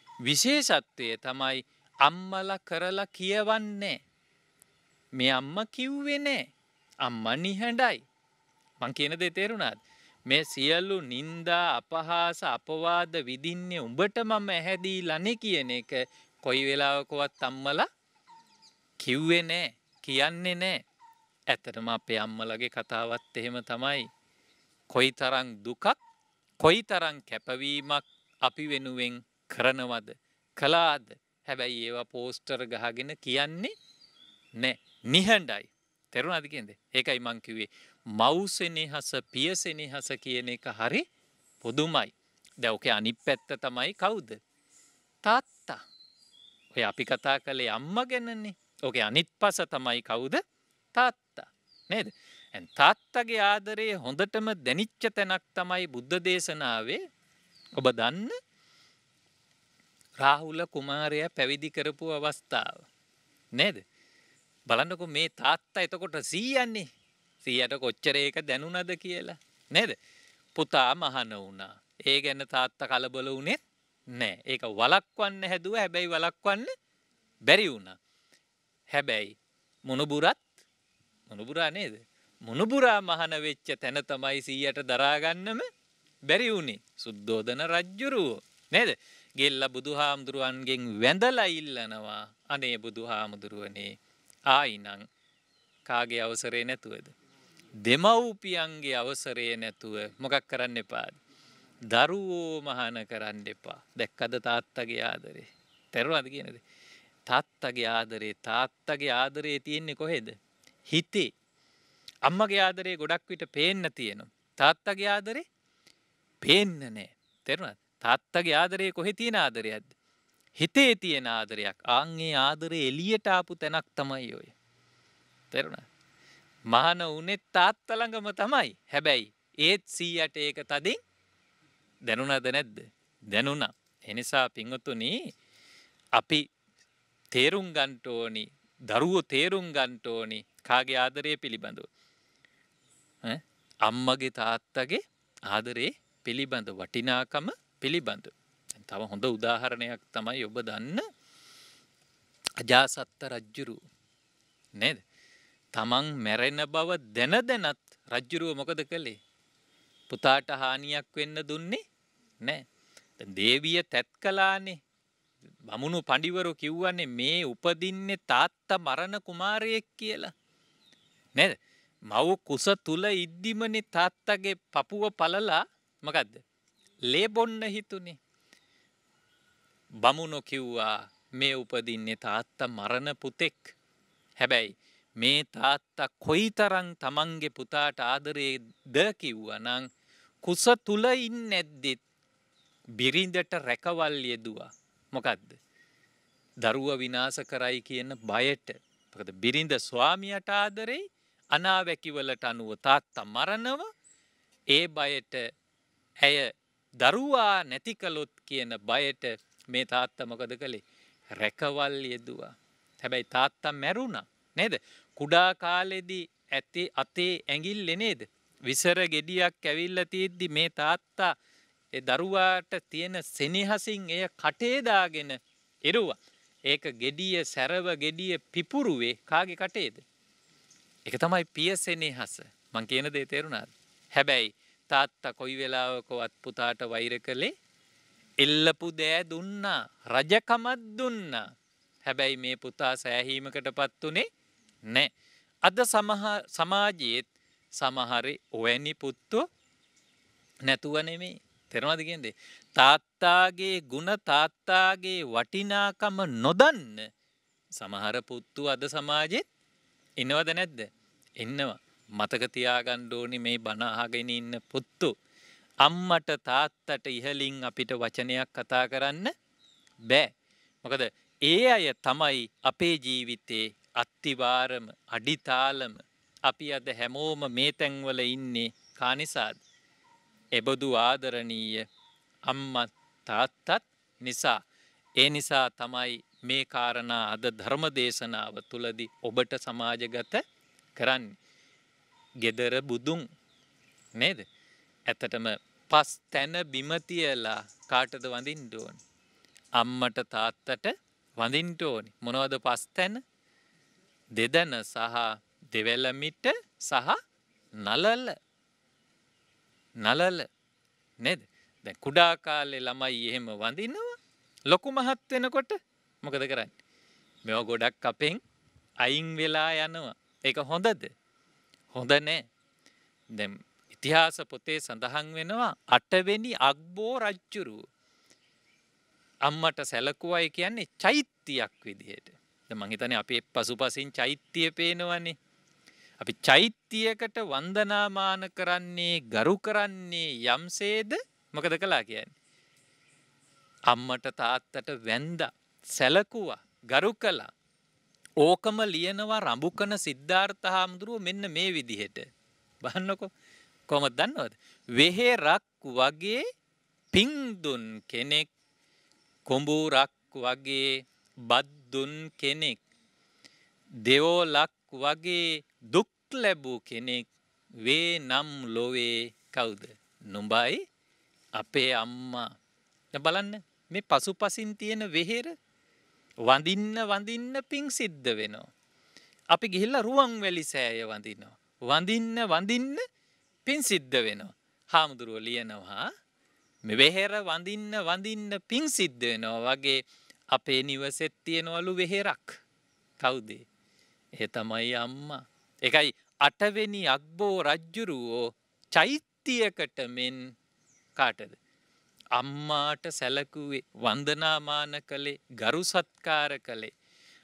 A: විශේෂත්වය තමයි අම්මල කරලා කියවන්නේ. මේ අම්ම කිව්වේ නෑ අම්ම නිහැඩයි. මං කියන දෙ තේරුණාත්. මේ සියල්ලු නින්දා අපහාස අපවාද විදින්නේ උඹට මම ඇහැදී ලනෙ කියන එක කොයි වෙලාවකොවත් අම්මල කිව්වේ නෑ කියන්නේ නෑ. ඇතටම අපේ අම්මලගේ කතාවත් එහෙම තමයි. කොයි තරං දුකක් කොයි තරං කැපවීමක් අපි වෙනුවෙන් කරනවද කලාද හැබැයි ඒවා පෝස්ටර් ගහගෙන කියන්නේ නෑ. නිහඬයි. තෙරුණ අද කියද ඒකයි මංකිවේ මවසෙනෙහස පියසෙනෙහස කියන එක හරි පොදුමයි. දැවක අනි පැත්ත තමයි කවුද? තාත්තා. ඔය අපි කතා කළේ අම්ම ගැනන්නේ ඕක අනිත් පස තමයි කවුද? තාත්තා. නේද? තාත්තගේ ආදරයේ හොඳටම දැනිච්ච තැනක් තමයි බුද්ධ දේශනාවේ ඔබ දන්න රාහුල කුමාරය පැවිදි කරපු අවස්ථාව. නේද. බලන්නකො මේ තාත්තා එතකොට සීයන්නේ. සීයට කොච්චර ඒක දැනුනද කියලා. නේද. පුතා මහන වුණා. ඒ ගැන තාත්ත කලබල වුණෙත් නෑ ඒක වලක්වන්න හැදුව හැබැයි වලක්වන්න බැරි වුණ. හැබැයි මොනබුරත් මොනබුරා නේද. මුණුබුරා මහන වෙච්ච තැන තමයි සීයට දරාගන්නම බැරි වුණේ සුද්දෝදන රජ්ජුරුවෝ නේද ගෙල්ල බුදු හාමුදුරුවන්ගෙන් වැඳලා ඉල්ලනවා අනේ බුදු හාමුදුරුවනේ ආයිනං කාගේ අවසරේ නැතුවද. දෙමව්පියන්ගේ අවසරය නැතුව මොකක් කරන්න එපාද. දරුවෝ මහන කරන්න එපා දැක්කද තාත්තගේ ආදරේ තැරුවද කියනද. තාත්තගේ ආදරේ තාත්තගේ ආදරේ තියෙන්නේ කොහෙද. හිතේ අම්මගේ ආදරේ ගොඩක් විට පේන්න තියෙනවා. තාත්තගේ ආදරේ පේන්න නෑ. තෙරුණත් තාත්තගේ ආදරේ කොහෙ තියෙන ආදරයක්ද? හිතේ තියෙන ආදරයක්. ආන්ගේ ආදරේ එළියට ආපු තැනක් තමයි ඔය. තෙරුණා. මහාන උනේ තාත්තා ළඟම තමයි. හැබැයි ඒත් 100ට ඒක තදින් දැනුණාද නැද්ද? දැනුණා. එනිසා පින්වතුනි අපි තේරුම් ගන්න ඕනි දරුවෝ තේරුම් ගන්න ඕනි කාගේ ආදරය පිළිබඳව. අම්මගේ තාත්තගේ ආදරේ පිළිබඳ වටිනාකම පිළිබඳ. තව හොඳ උදාහරණයක් තමයි ඔබ දන්න අජාසත්ත රජ්ජුරු නේද තමන් මැරෙන බව දැන දැනත් රජ්ජුරුව මොකද කළේ? පුතාට හානියක් වෙන්න දුන්නේ නෑ. දේවිය තැත් කලානේ බමුණු පඩිවරු කිව්වන්නේ මේ උපදින්නේ තාත්තා මරණ කුමාරයෙක් කියලා. නේද? මව් කුස තුල ඉද්දිමනේ තාත්තගේ පපුව පලලා මොකද්ද? ලේ බොන්න හිතුනේ. බමුණු කිව්වා මේ උපදින්නේ තාත්තා මරණ පුතෙක්. හැබැයි මේ තාත්තා කොයිතරම් තමන්ගේ පුතාට ආදරේ ද කිව්වා නම් කුස තුල ඉන්නේ නැද්දෙත් බිරිඳට රැකවල් යෙදුවා. මොකද්ද? දරුව විනාශ කරයි කියන බයට. මොකද බිරිඳ ස්වාමියට ආදරේ අනාවැකිවලට අනුව තාත්තා මරණව ඒ බයට ඇය දරුවා නැති කළොත් කියන බයට මේ තාත්තා මොකද කළේ? රැකවල් යෙදුවා. හැබැයි තාත්තා මැරුණා. නේද? කුඩා කාලෙදී ඇති අතේ ඇඟිල්ලේ නේද? විසර ගෙඩියක් ඇවිල්ලා තියෙද්දි මේ තාත්තා ඒ දරුවාට තියෙන සෙනෙහසින් එය කටේ දාගෙන එරුවා. ඒක ගෙඩිය සැරව ගෙඩිය පිපුරුවේ කාගේ කටේද? එක තමයි පිය සෙනෙහස. මං කියන දේ තේරුණාද? හැබැයි තාත්තා කොයි වෙලාවකවත් පුතාට වෛර කළේ එල්ලපු දෑ දුන්නා රජකමත් දුන්නා. හැබැයි මේ පුතා සෑහීමකට පත් වනේ නෑ. අද සමාජයේත් සමහරි ඔවැනි පුත්තු නැතුව නෙමේ තෙරනවාද කියන්දේ තාත්තාගේ ගුණ තාත්තාගේ වටිනාකම නොදන්න සමහර පුත්තු අද සමාජෙත් ඉන්නවද නැද්ද? එන්නවා මතක තියාගන්න ඕනි මේ බණ අහගෙන ඉන්න පුත්තු. අම්මට තාත්තට ඉහලින් අපිට වචනයක් කතා කරන්න බෑ. මොකද ඒ අය තමයි අපේ ජීවිතේ අත්තිවාරම අඩිතාලම අපි අද හැමෝම මේ තැන්වල ඉන්නේ කානිසාද? එබදු ආදරණීය අම්මත් තාත්තත් නිසා. ඒ නිසා තමයි මේ කාරණා අද ධර්ම දේශනාව තුළදි ඔබට සමාජගත කරන්නේ. ගෙදර බුදුන් නේද? ඇතටම පස් තැන බිමතියලා කාටද වඳින්න ඕනි? අම්මට තාත්තට වඳින්න ඕනි. මොනවද පස් තැන? දෙදන සහ දෙවැලමිට සහ නලල. නලල. නේද? දැන් කුඩා කාලේ ළමයි එහෙම වඳිනවා. ලොකු මහත් වෙනකොට මොකද කරන්නේ? මේවා ගොඩක් අපෙන් අයින් වෙලා යනවා. ඒක හොඳද? හොඳ නෑ. දැන් ඉතිහාස පොතේ සඳහන් වෙනවා අටවෙනි අක්බෝ රජ්ජුරුව. අම්මට සැලකුවයි කියන්නේ චෛත්‍යයක් විදිහට. මං හිතන්නේ අපේ පසුපසින් චෛත්‍යය පේනවනේ. අපි චෛත්‍යයකට වන්දනාමාන කරන්නේ ගරු කරන්නේ යම්සේද? මොකද කළා කියන්නේ? අම්මට තාත්තට වැන්ද සැලකුවා ගරු කළා. ඕකම ලියනවා රඹුකන සිද්ධාර්ථ හාමුදුරුව මෙන්න මේ විදිහට. බහන්නකො කොම දන්නවද? වෙහෙරක් වගේ පින්දුන් කෙනෙක් කොඹූරක් වගේ බද්දුන් කෙනෙක් දෙවෝලක් වගේ දුක් ලැබූ කෙනෙක් වේ නම් ලොවේ කවුද නුඹයි අපේ අම්මා බලන්න මේ පසු පසින් තියෙන වෙහෙර වඳින්න වඳින්න පින් සිද්ධ වෙනවා. අපි ගිහිල්ලා රුවන් වැලි සෑය වඳිනවා. වඳින්න වඳින්න පින් සිද්ධ වෙනවා. හාමුදුරුව ලියනවා මෙවෙහෙර වඳින්න වඳින්න පින් සිද්ධ වෙනවා වගේ අපේ නිවසෙත් තියෙනවලු වෙහෙරක්. කවුදේ? ඒ තමයි අම්මා. එකයි අටවෙනි අක්බෝ රජ්ජුරුවෝ චෛත්‍යයකට මෙන් කාටද. අම්මාට සැලකුවේ වන්දනාමාන කළේ ගරු සත්කාර කළේ.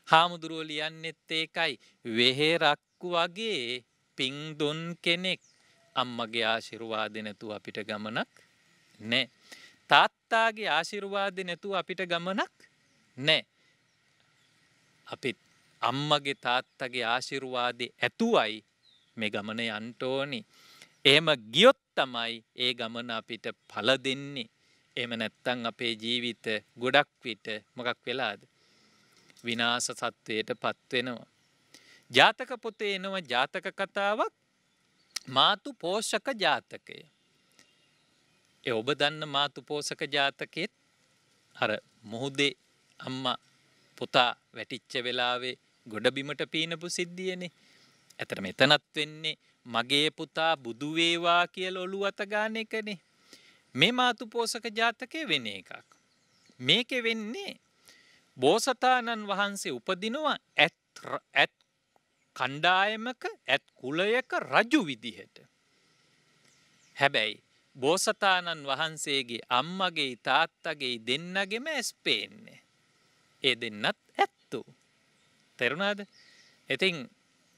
A: හාමුදුරුව ලියන්නෙත් ඒකයි වෙහෙරක්කු වගේ පින්දුන් කෙනෙක් අම්මගේ ආශිරුවාද නැතු අපිට ගමනක් නෑ. තාත්තාගේ ආශිරුවාද නැතු අපිට ගමනක් නෑ. අපිත් අම්මගේ තාත්තගේ ආශිරුවාදය ඇතුවයි මේ ගමන යන්ටෝනි. එහෙම ගියොත් තමයි ඒ ගමන අපිට පල දෙන්නේ. එම නැත්තං අපේ ජීවිත ගොඩක් විට මොකක් වෙලාද. විනාස සත්වයට පත්වෙනවා. ජාතක පොතේ එනවා ජාතක කතාවක් මාතු පෝෂක ජාතකය. එ ඔබ දන්න මාතු පෝසක ජාතකෙත් අර මුහුදේ අම්ම පුතා වැටිච්ච වෙලාවේ ගොඩබිමට පීනපු සිද්ධියනේ. ඇතට මෙතනත් වෙන්නේ මගේ පුතා බුදුවේවා කියල ඔළු අත ගාන එකනේ. මේ මාතු පෝසක ජාතකය වෙන එකක්. මේක වෙන්නේ බෝසතාණන් වහන්සේ උපදිනවා ඇත් කණ්ඩායමක ඇත් කුලයක රජු විදිහට. හැබැයි බෝසතාණන් වහන්සේගේ අම්මගේ තාත්තගේ දෙන්නගෙම ඇස් පේන්නේ. ඒ දෙන්නත් ඇත්තු. තෙරුණාද ඉතින්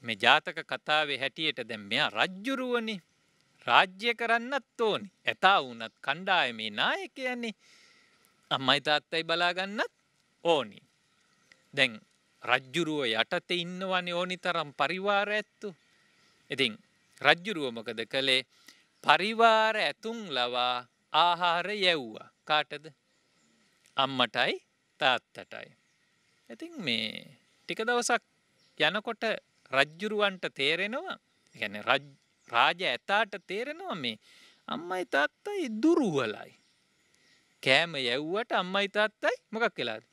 A: මේ ජාතක කතාවේ හැටියට දැන් මෙයා රජ්ජුරුවනි රාජ්‍ය කරන්නත් ඕනි. ඇතා වුණත් කණ්ඩායමේ නායකයන්නේ අම්මයි තාත්තයි බලාගන්නත් ඕනි. දැන් රජ්ජුරුව යටතේ ඉන්නවනේ ඕනි තරම් පරිවාර ඇත්තු. ඉතින් රජ්ජුරුව මොකද කළේ පරිවාර ඇතුන් ලවා ආහාර යැව්වා. කාටද? අම්මටයි තාත්තටයි. ඇතින් මේ ටික දවසක් යනකොට රජ්ජුරුවන්ට තේරෙනවා ගැන රාජ ඇතාට තේරෙනවා මේ අම්මයි තාත්තයි දුරුවලයි. කෑම යැව්වට අම්මයි තාත්තයි මොකක් වෙලාද.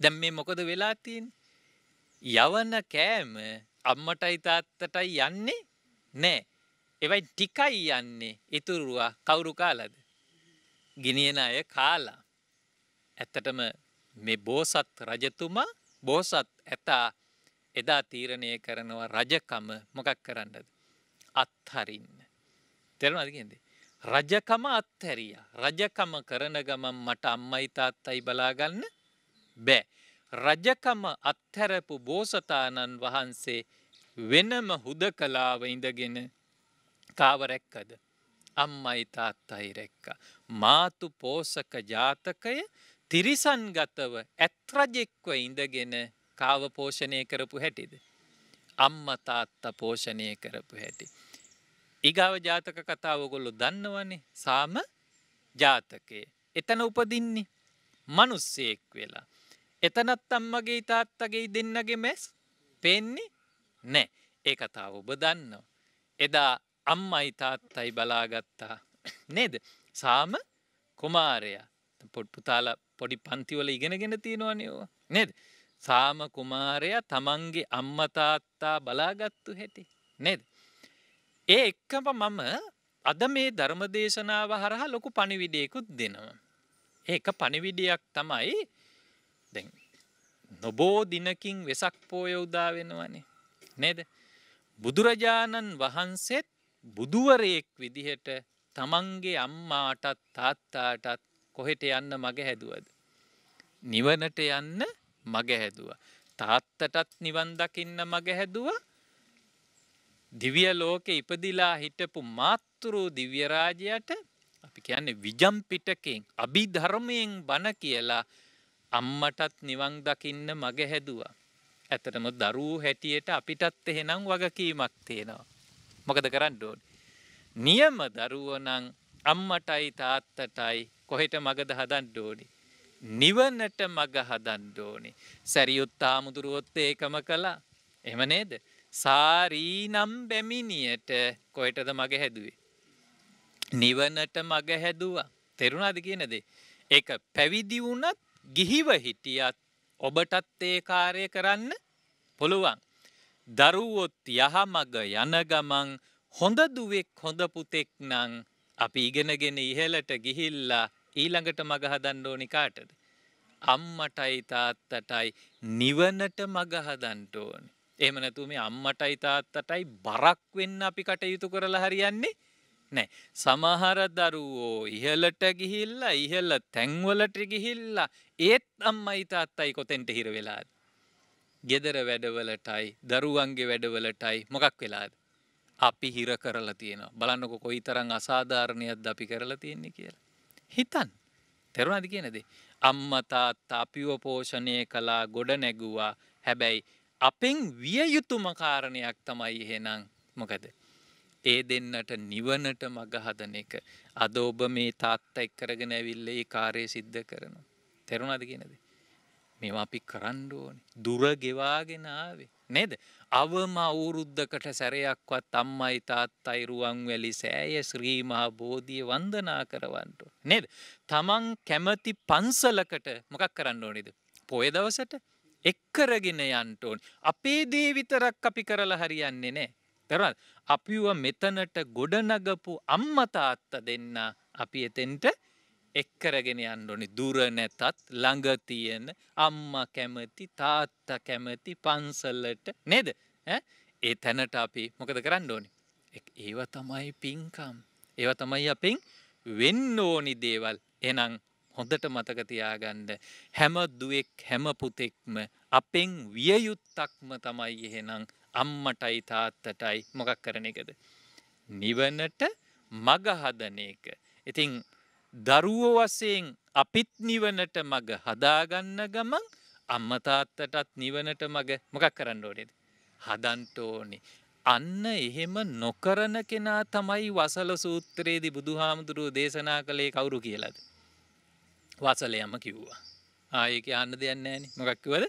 A: දැම් මේ මොකද වෙලාතින් යවන කෑම අම්මටයි තාත්තටයි යන්නේ නෑ. එවයි ටිකයි යන්නේ. ඉතුරුවා කවුරු කාලද? ගිනියන අය කාලා. ඇත්තටම මේ බෝසත් රජතුමා බෝසත් ඇතා එදා තීරණය කරනවා රජකම මොකක් කරන්නද? අත්හරින්න. තේරුණාද කියන්නේ? රජකම අත්හැරියා. රජකම කරන ගමන් මට අම්මයි තාත්තයි බලාගන්න බෑ. රජකම අත්හැරපු බෝසතාණන් වහන්සේ වෙනම හුදකලාව ඉඳගෙන කාව රැක්කද. අම්මයි තාත්තයි රැක්ක. මාතු පෝසක ජාතකය තිරිසන්ගතව ඇත්රජෙක්ව ඉඳගෙන කාව පෝෂණය කරපු හැටිද. අම්ම තාත්ත පෝෂණය කරපු හැටි. ඉගාව ජාතක කතාවගොල්ලු දන්නවනේ සාම ජාතකය. එතන උපදින්නේ මනුස්සයෙක් වෙලා. එතනත් අම්මගේ තාත්තගේ දෙන්නගේ මැස් පෙන්නේ නෑ ඒ කතාව ඔබ දන්නවා. එදා අම්මයි තාත්තයි බලාගත්තා නේද සාම කුමාරයා පොඩ් පුතාල පොඩි පන්තිවල ඉගෙනගෙන තියෙනවනයෝ නේද? සාම කුමාරයා තමන්ගේ අම්මතාත්තා බලාගත්තු හැටි. නේද? ඒ එක්කම මම අද මේ ධර්මදේශනාව හරහා ලොකු පණිවිඩයකුත් දෙනවා. ඒක පණිවිඩයක් තමයි දැන් නොබෝ දිනකින් වෙසක් පෝය උදා වෙනවනේ. නේද? බුදුරජාණන් වහන්සේත් බුදුවරයෙක් විදිහට තමන්ගේ අම්මාටත් තාත්තාටත් කොහෙට යන්න මග හැදුවද. නිවනට යන්න මග හැදුව. තාත්තටත් නිවන් දකින්න මග හැදුව දිවිය ලෝකෙ ඉපදිලා හිටපු මාතෘූ දිව්‍යරාජයට අපි කියන්නේ විජම්පිටකෙන් අභිධර්මයෙන් බණ කියලා අම්මටත් නිවන් දකින්න මග හැදවා. ඇතටම දරූ හැටියට අපිටත් එහෙනම් වගකීමක් තියෙනවා. මොකද කරන්න ඕන. නියම දරුවනං අම්මටයි තාත්තටයි කොහෙට මගද හදන්න ඕනි. නිවනට මග හදන්න ඕනි. සැරියුත් ආමුදුරුවොත් ඒකම කළා. එම නේද. සාරීනම් බැමිණියට කොයටද මග හැදුවේ. නිවනට මග හැදවා. තෙරුණාද කියනදේ. ඒක පැවිදි වුණත් ගිහිව හිටියත් ඔබටත් ඒ කාරය කරන්න පුළුවන්. දරුවොත් යහමග යන ගමන් හොඳ දුවෙක් හොඳ පුතෙක් නං අපි ඉගෙනගෙන ඉහලට ගිහිල්ලා ඊළඟට මගහදන්න ඕනි කාටද. අම්මටයි තාත්තටයි නිවනට මගහදන්ට ඕනි. එහම නැතු මේ අම්මටයි තාත්තටයි බරක් වෙන්න අපි කටයුතු කරලා හරියන්නේ නෑ. සමහර දරුවෝ ඉහලට ගිහිල්ලා ඉහල්ල තැන්වලට ගිහිල්ලා ඒත් අම්මයි තාත්තයි කොතෙන්ට හිර වෙලාද. ගෙදර වැඩවලටයි දරුවන්ගේ වැඩවලටයි මොකක් වෙලාද. අපි හිර කරලා තියෙනවා බලන්නකො කොයි තරං අසාධාරණයක්ද අපි කරලා තියෙන්නේ කියලා. හිතන් තෙරුණද කියනදේ. අම්මතාත් අපිව පෝෂණය කලා ගොඩ නැගුවා හැබැයි අපෙන් විය යුතුම කාරණයක් තමයි එහෙනම් මොකද. ඒ දෙන්නට නිවනට මගහදන එක අද ඔබ මේ තාත්ත එක් කරගෙන ඇවිල්ල ඒ කාරය සිද්ධ කරනවා. තෙරුණද කියනදේ. මෙම අපි කරන්න ඕනි. දුර ගෙවාගෙන ආවේ. නේද? අවම අවුරුද්දකට සැරයක්වත් අම්මයි තාත්තයි රුවන්වැලි සෑය ශ්‍රී මහා බෝධිය වන්දනා කරවන්න. නේද? තමන් කැමති පන්සලකට මොකක් කරන්න ඕනේද? පොය දවසට එක්කරගෙන යන්ට ඕන්. අපේ දේ විතරක් අපි කරලා හරියන්නේ නෑ. තරත් අපිව මෙතනට ගොඩනගපු අම්මතාත්ත දෙන්න අපි එතෙන්ට එක්කරගෙන යන්නඩොනි දුර නැතත් ළඟ තියෙන අම්ම කැමති තාත්ත කැමති පන්සල්ලට නේද? ඒ තැනට අපි මොකද කරන්න ඕනි? ඒව තමයි පින්කම්. ඒව තමයි අපින් වෙන්න ඕනි දේවල්. එනං හොඳට මතකතියාගන්න හැම දුවෙක් හැම පුතෙක්ම අපෙන් වියයුත්තක්ම තමයි එහෙනම් අම්මටයි තාත්තටයි මොකක් කරන එකද. නිවනට මගහදන එක. ඉතිං දරුවෝ වසයෙන් අපිත් නිවනට මග හදාගන්න ගමන් අම්මතාත්තටත් නිවනට මග මොකක් කරන්න ඕනෙද. හදන්ට ඕනේ. අන්න එහෙම නොකරන කෙනා තමයි වසල සූත්‍රයේදි බුදු හාමුදුරුව දේශනා කළේ කවුරු කියලද. වසලයම කිව්වා. ආයක අන්න දෙයන්න ෑන මොකක්කිවද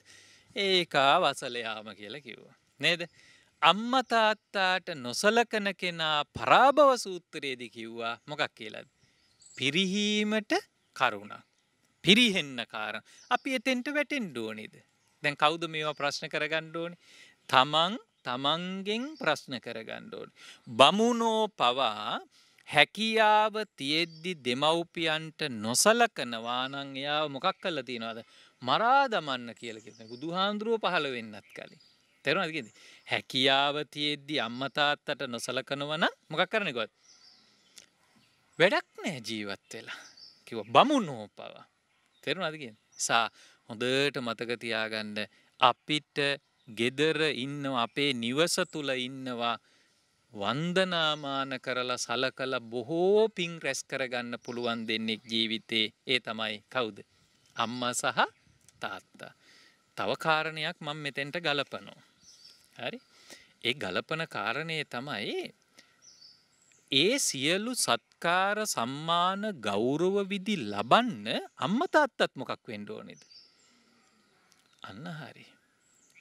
A: ඒකා වසලයාම කියලා කිව්වා. නේද. අම්මතාත්තාට නොසලකන කෙනා පරාභව සූත්‍රයේදි කිව්වා මොකක් කියලද. පිරිහීමට කරුණක්. පිරිහෙන්න කාරණ අපි එතෙන්ට වැටෙන් ඩෝනිද. දැන් කෞුද මේවා ප්‍රශ්න කරගණ්ඩෝනි. තමන් තමන්ගෙන් ප්‍රශ්න කරගණ්ඩෝනි. බමුණෝ පවා හැකියාව තියෙද්දි දෙමව්පියන්ට නොසලකනවානං එයාව මොකක් කල්ල තියෙනවාද මරා දමන්න කියලකිෙන බුදු හාන්දුරුව පහළ වෙන්නත් කලින්. තෙරුණදකිද හැකියාව තියෙද්දි අම්මතාත්තට නොසලකනවන මොකක් කරන ගොත් වැඩක් නෑ ජීවත් වෙලා කිව බමුණෝ පවා තෙරුණදකින් සා හොඳට මතකතියාගන්න අපිට ගෙදර ඉන්න අපේ නිවස තුළ ඉන්නවා වන්දනාමාන කරලා සලකල බොහෝ පින් රැස් කරගන්න පුළුවන් දෙන්නෙක් ජීවිතේ ඒ තමයි කවුද. අම්ම සහ තාත්තා. තව කාරණයක් මං මෙතෙන්ට ගලපනෝ. හරි ඒ ගලපන කාරණය තමයි ඒ සියලු සත්කාර සම්මාන ගෞරව විදි ලබන්න අම්ම තාත්තත් මොකක් වෙන්ඩෝනෙද. අන්න හරි.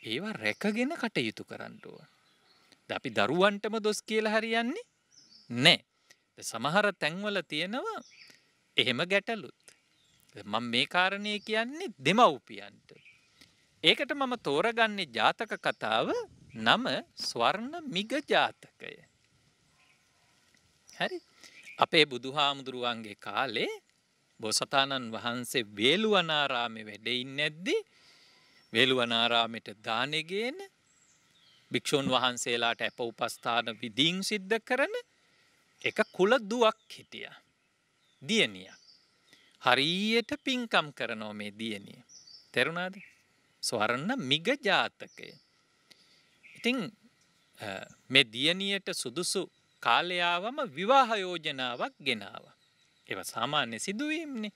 A: ඒවා රැකගෙන කටයුතු කරන්නටුව. අපි දරුවන්ටම දොස් කියල හරියන්නේ නෑ. සමහර තැන්වල තියෙනවා එහෙම ගැටලුත්. මං මේ කාරණය කියන්නේ දෙමව්පියන්ට. ඒකට මම තෝරගන්නේ ජාතක කතාව නම ස්වර්ණ මිග ජාතකය. හරි අපේ බුදුහාමුදුරුවන්ගේ කාලේ බොසතාණන් වහන්සේ වේළුවනාරාමෙ වැඩයින් නැද්දි වේළුවනාරාමෙට දානෙගේන භික්‍ෂූන් වහන්සේලාට ඇප උපස්ථාන විදිීන් සිද්ධ කරන එක කුල දුවක් හිටිය. දියනිය. හරියට පින්කම් කරනෝ මේ දියනිය. තෙරුණාද ස්වරන්න මිග ජාතකය. ඉතිං මේ දියනියට සුදුසු කාලයාවම විවාහයෝජනාවක් ගෙනාව. එව සාමාන්‍ය සිදුවීම්නේ.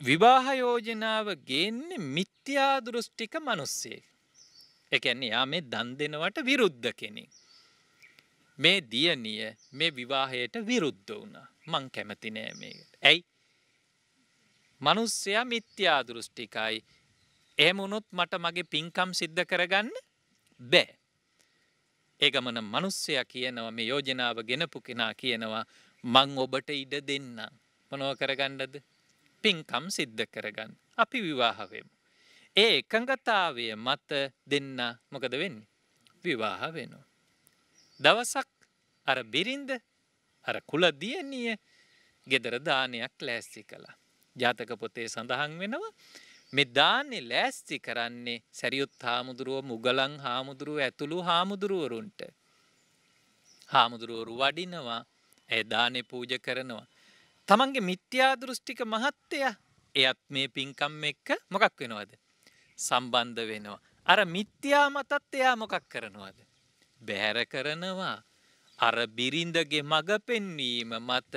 A: විවාහයෝජනාව ගේන්නේ මිත්‍යාදුෘෂ්ටික මනුස්සේ. එකන්නේ යා මේ දන් දෙනවට විරුද්ධ කෙනෙක්. මේ දියනිය මේ විවාහයට විරුද්ධ වුණ මං කැමතිනෑ මේකට. ඇයි මනුස්සයා මිත්‍යාදුෘෂ්ටිකයි එහමුණුත් මට මගේ පින්කම් සිද්ධ කරගන්න බෑ. ඒගමන මනුස්සය කියනවා මේ යෝජනාව ගෙනපු කෙනා කියනවා මං ඔබට ඉඩ දෙන්න මොනව කරගන්නද පින්කම් සිද්ධ කරගන්න අපි විවාහවෙමු. ඒ එකඟතාවය මත දෙන්න මොකද වෙන්නේ විවාහ වෙනවා. දවසක් අර බිරින්ද අර කුල දියනිය ගෙදර දානයක් ලෑස්ති කළා. ජාතක පොතේ සඳහන් වෙනවා මේ දාන්නේ ලෑස්ති කරන්නේ සැරියුත් හාමුදුරුව මුගලන් හාමුදුරුව ඇතුළු හාමුදුරුවරුන්ට. හාමුදුරුවරු වඩිනවා ඇ දානෙ පූජ කරනවා. තමන්ගේ මිත්‍යාදෘෂ්ටික මහත්තය එයත් මේ පින්කම් එක්ක මොකක් වෙනවද. සම්බන්ධ වෙනවා. අර මිත්‍යා මතත් එයා මොකක් කරනවද. බෑර කරනවා. අර බිරින්දගේ මඟ පෙන්වීම මත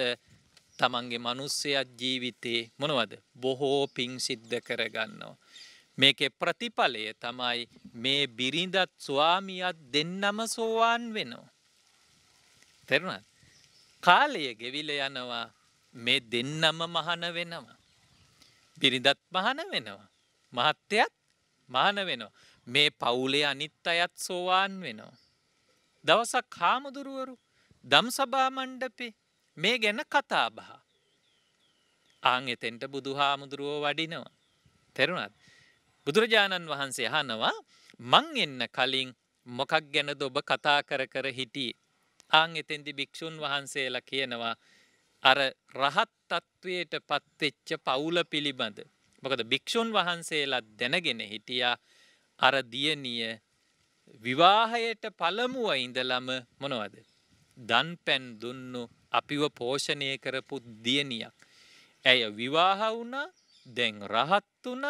A: තමන්ගේ මනුස්සයක් ජීවිතේ මොනවද බොහෝ පින් සිද්ධ කරගන්නවා. මේකෙ ප්‍රතිඵලය තමයි මේ බිරිඳත් ස්වාමියත් දෙන්නම සෝවාන් වෙනවා. තෙරුණත් කාලය ගෙවිල යනවා මේ දෙන්නම මහන වෙනවා. බිරිඳත් මහන වෙනවා. මහත්තයත් මාන වෙනවා. මේ පවුලේ අනිත් අයත් සෝවාන් වෙනවා. දවසක් හාමුදුරුවරු දම් සභා මණ්ඩපේ මේ ගැන කතාබහ. ආං එතෙන්ට බුදු හාමුදුරුවෝ වඩිනවා. තෙරුණත් බුදුරජාණන් වහන්සේ අහනවා මං එන්න කලින් මොකක් ගැනද ඔබ කතා කර කර හිටියේ. ආං එතෙන්දි භික්‍ෂූන් වහන්සේලා කියනවා අර රහත් තත්ත්වයට පත්වෙච්ච පවුල පිළිබඳ. මොකද භික්‍ෂූන් වහන්සේලා දැනගෙන හිටියා අර දියනිය විවාහයට පළමුුව ඉඳලම මොනවද. දන් පැන් දුන්නු අපිව පෝෂණය කරපු දියනියක්. ඇය විවාහ වුණා දැන් රහත් වුණ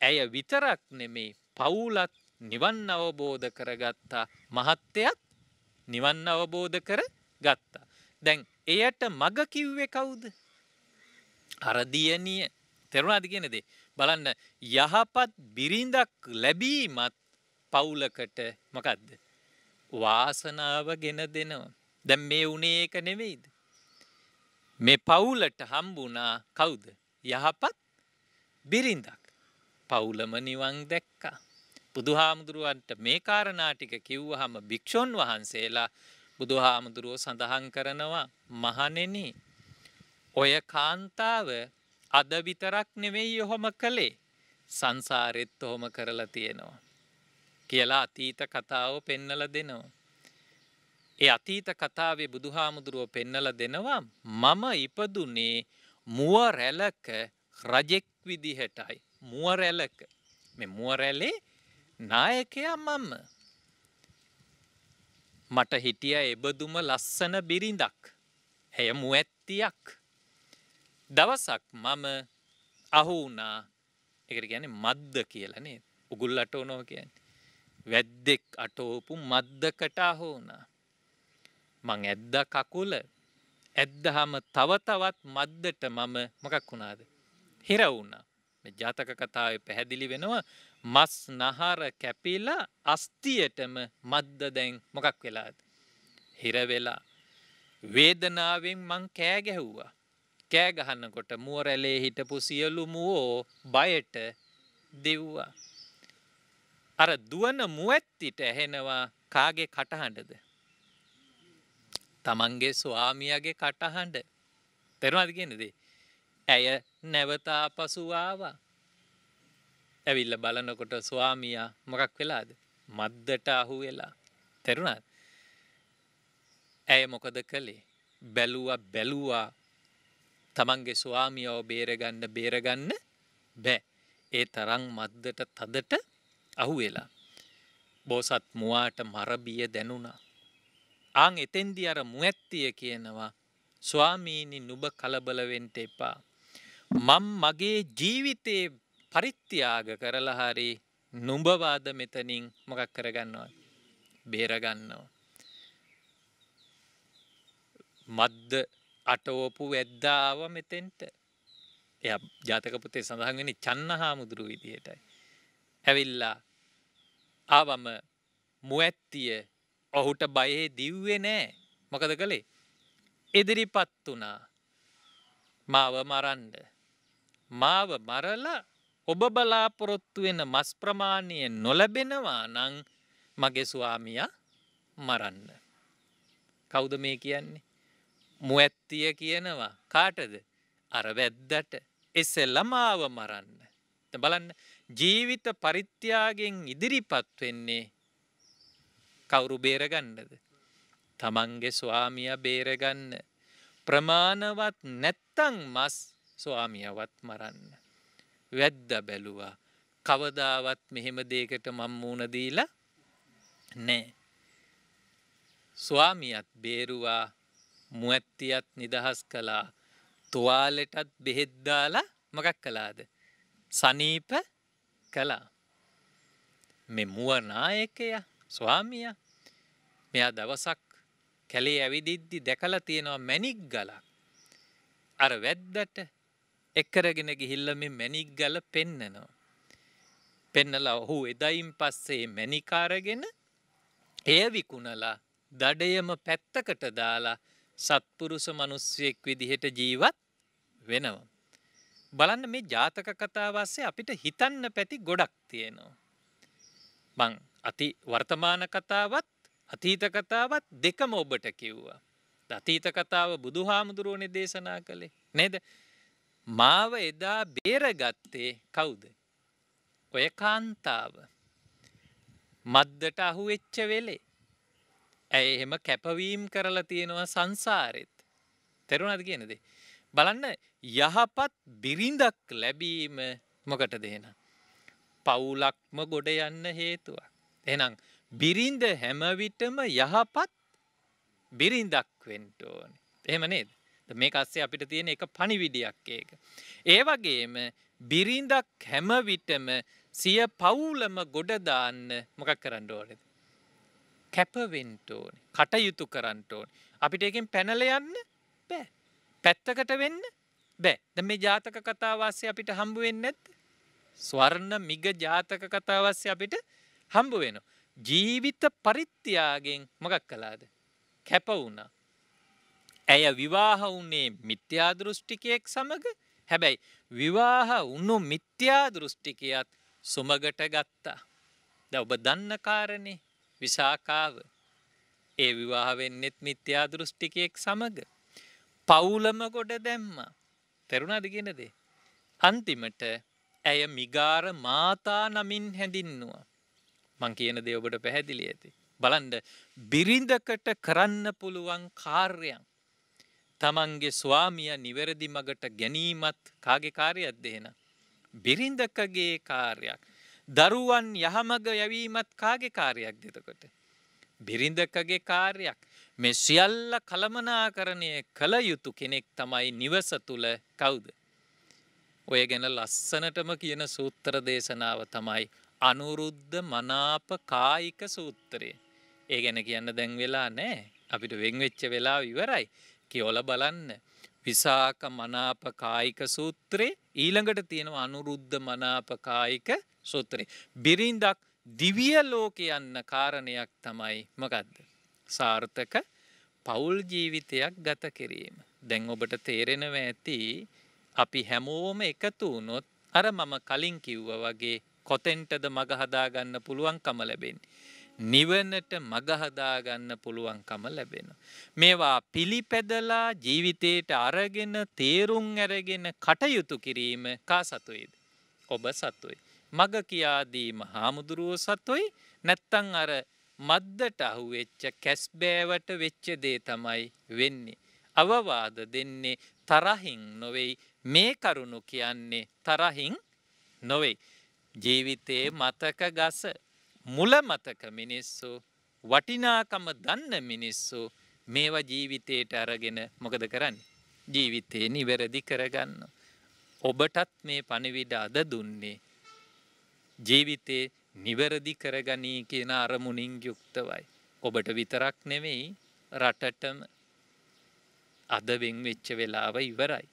A: ඇය විතරක් නෙමේ පවුලත් නිවන් අවබෝධ කරගත්තා මහත්තයත් නිවන් අවබෝධ කර ගත්තා. දැන් එයට මග කිව්වෙ කවුද. අරදියනිය තෙරුණාද කියනදේ බලන්න යහපත් බිරිඳක් ලැබීමත් පවුලකට මොකක්ද. වාසනාව ගෙන දෙනවා. දැම් මේ උනේ ඒක නෙවෙයිද. මේ පවුලට හම්බුනා කවුද. යහපත් බිරින්දක්. පවුලම නිවන් දැක්කා. බුදුහාමුදුරුවන්ට මේ කාරණාටික කිව්වහම භික්‍ෂොන් වහන්සේලා බුදුහාමුදුරුවෝ සඳහන් කරනවා මහනෙන ඔය කාන්තාව අද විතරක් නෙවෙයි ඔහොම කළේ සංසාරෙත් ඔහොම කරලා තියෙනවා. කියලා අතීත කතාව පෙන්නල දෙනවා. ඒ අතීත කතාවේ බුදුහාමුදුරුව පෙන්නල දෙනවා මම ඉපදුනේ මුව රැලක රජෙක් විදිහටයි. මුව රැලක මේ මුව රැලේ නායකයා මම්ම. මට හිටිය එබදුම ලස්සන බිරිඳක්. ඇය මුඇත්තියක්. දවසක් මම අහුුණා එකට ගැන මද්ද කියලනේ උගුල්ලට ඕනෝ කියන්න. වැද්දෙක් අටෝපු මද්දකට අහෝුණා. මං ඇද්ද කකුල ඇද්දහම තව තවත් මද්දට මම මොකක් වුණාද. හිර වුණා. ජාතක කතාව පැහැදිලි වෙනවා මස් නහර කැපිලා අස්තියටම මද්ද දැන් මොකක් වෙලාද. හිරවෙලා. වේදනාවෙන් මං කෑ ගැහුවා. කෑ ගහන්නකොට මුවරැලේ හිටපු සියලු මුවෝ බයට දෙව්වා. අර දුවන මුවැත්තිට ඇහෙනවා කාගේ කටහඬද. තමන්ගේ ස්වාමියගේ කටහඬ තෙරවාද කියනදේ. ඇය නැවතා පසුවාවා. ඇවිල්ල බලනකොට ස්වාමියා මොකක් වෙලාද. මද්දට අහු වෙලා. තෙරුණත්. ඇය මොකද කළේ. බැලුව බැලුවා තමන්ගේ ස්වාමියෝ බේරගන්න බේරගන්න බෑ. ඒ තරං මද්දට තදට අහුවෙලා. බෝසත් මුවාට මරබිය දැනුණා. ආං එතෙන්දි අර මුඇත්තිය කියනවා ස්වාමීණි නුබ කලබලවෙන්ට එපා. මං මගේ ජීවිතයේ පරිත්‍යාග කරලා හරි නුඹවාද මෙතනින් මොකක් කරගන්නවා. බේරගන්නවා. මද්ද අටෝපු වැද්දාව මෙතෙන්ට එය ජාතකපතේ සඳහන්ගෙන චන්න හාමුදුරු විදිහටයි. ඇවිල්ලා ආවම මුඇත්තිය ඔහුට බයේ දිව්වේ නෑ. මොකද කළේ? ඉදිරිපත් වනා මාව මරන්ඩ මාව මරලා ඔබ බලාපොරොත්තු වෙන මස් ප්‍රමාණය නොලැබෙනවා නං මගේ ස්වාමිය මරන්න. කෞුද මේ කියන්නේ. මුඇත්තිය කියනවා. කාටද? අර වැද්දට. එස්සෙල්ල මාව මරන්න. බලන්න. ජීවිත පරිත්‍යාගෙන් ඉදිරිපත් වෙන්නේ කවුරු බේරගන්නද. තමන්ගේ ස්වාමිය බේරගන්න. ප්‍රමාණවත් නැත්තං මස් ස්වාමියවත් මරන්න. වැද්ද බැලුවා කවදාවත් මෙහෙම දේකට මම්මූුණදීලා නෑ. ස්වාමියත් බේරුවා මුඇත්තියත් නිදහස් කළා තුවාලෙටත් බෙහෙද්දාලා මකක් කලාද. සනීප කළා. මෙ මුවනායකය ස්වාමිය මෙයා දවසක් කැලේ ඇවිදිද්දි දැකලා තියෙනවා මැනික් ගලක්. අර වැද්දට එක්කරගෙන ගිහිල්ල මේ මැනික් ගල පෙන්නනවා. පෙන්නලා ඔහු එදයින් පස්සේ මැනිකාරගෙන එය විකුණලා දඩයම පැත්තකට දාලා සත්පුරුෂ මනුස්්‍යයෙක් විදිහට ජීවත් වෙනවා. බලන්න මේ ජාතක කතාවස්සේ අපිට හිතන්න පැති ගොඩක් තියෙනවා. බං අති වර්තමාන කතාවත් අතීත කතාවත් දෙකම ඔබට කිව්වා. අතීත කතාව බුදු හාමුදුරුවනේ දේශනා කළේ. නේද. මාව එදා බේරගත්තේ කවුද. ඔය කාන්තාව. මද්දට අහු වෙච්ච වෙලේ. ඇය එහෙම කැපවීම් කරලා තියෙනවා සංසාරෙත්? තෙරුණාද කියන දේ? බලන්න යහපත් බිරිඳක් ලැබීම මොකට දෙන පවුලක්ම ගොඩ යන්න හේතුවක්. එහෙනම් බිරිඳ හැම විටම යහපත් බිරිඳක් වෙන්න ඕනේ. එහෙම නේද? මේක අස්සේ අපිට තියෙන එක පණිවිඩයක් ඒක. ඒ වගේම බිරිඳක් හැම විටම සිය පවුලම ගොඩ දාන්න මොකක් කරන්න ඕනේද? කැපවෙන්න ඕනේ. කටයුතු කරන්න ඕනේ. අපිට එකෙන් පැනලා යන්න බෑ. පැත්තකට වෙන්න බෑ. දැන් මේ ජාතක කතාව ASCII අපිට හම්බ වෙන්නේ නැද්ද? ස්වර්ණ මිග ජාතක කතාව ASCII අපිට හම්බ වෙනවා ජීවිත පරිත්‍යාගයෙන් මොකක් කළාද කැප වුණා ඇය විවාහ වුණේ මිත්‍යා දෘෂ්ටිකයෙක් සමග හැබැයි විවාහ වුණු මිත්‍යා දෘෂ්ටිකයත් සුමගට ගත්තා. දැන් ඔබ දන්න කාරණේ විසාකාව ඒ විවාහ වෙන්නෙත් මිත්‍යා දෘෂ්ටිකයෙක් සමග පවුලම ගොඩ දැම්මා. තෙරුණාද කියන දේ? අන්තිමට ඇය මිගාර මාතා නමින් හැඳින්නුවා. මං කියන දේ ඔබට පැහැදිලි ඇති. බලන්න බිරිඳකට කරන්න පුළුවන් කාර්යයන්. තමන්ගේ ස්වාමිය නිවැරදි මගට ගැනීමත් කාගේ කාර්යයක්ද එහෙනම්? බිරිඳකගේ කාර්යයක්. දරුවන් යහමග යැවීමත් කාගේ කාර්යයක්ද එතකොට? බිරිඳකගේ කාර්යයක්. මේ සියල්ල කළමනාකරණය කළ යුතු කෙනෙක් තමයි නිවස තුල කවුද? ඔය ගැන ලස්සනටම කියන සූත්‍ර දේශනාව තමයි අනුරුද්ධ මනාප කායික සූත්‍රය. ඒ ගැන කියන්න දැන් වෙලා නෑ අපිට වෙන් වෙච්ච වෙලාව ඉවරයි. කියොල බලන්න. විසාක මනාප කායික සූත්‍රයේ ඊළඟට තියෙනවා අනුරුද්ධ මනාප කායික සූත්‍රේ. බිරින්දක් දිවිය ලෝක යන්න කාරණයක් තමයි මොකද්ද? සාර්ථක පෞල් ජීවිතයක් ගත කිරීම. දැන් ඔබට තේරෙනවා ඇති අපි හැමෝම එකතු වුණොත් අර මම කලින් කිව්වා වගේ කොතෙන්ටද මග හදාගන්න පුළුවන්කම ලැබෙන්නේ. නිවනට මගහදාගන්න පුළුවන්කම ලැබෙන. මේවා පිළිපැදලා ජීවිතයට අරගෙන තේරුම් ඇරගෙන කටයුතු කිරීම කා සතුයිද. ඔබ සතුයි. මග කියාදීම හාමුදුරුවෝ සතුයි නැත්තං අර මද්දට අහුවෙච්ච කැස්බෑවට වෙච්ච දේ තමයි වෙන්නේ. අවවාද දෙන්නේ තරහින් නොවෙයි මේ කරුණු කියන්නේ තරහින් නොවෙයි. ජීවිතයේ මතක ගස මුල මතක මිනිස්සු වටිනාකම දන්න මිනිස්සු මේවා ජීවිතයට අරගෙන මොකද කරන්න ජීවිතේ නිවැරදි කරගන්න. ඔබටත් මේ පණිවිඩ අද දුන්නේ ජීවිතේ නිවැරදි කරගනී කියන අරමුණින් යුක්තවයි. ඔබට විතරක් නෙවෙයි රටටම අද වෙන් වෙච්ච වෙලාව ඉවරයි.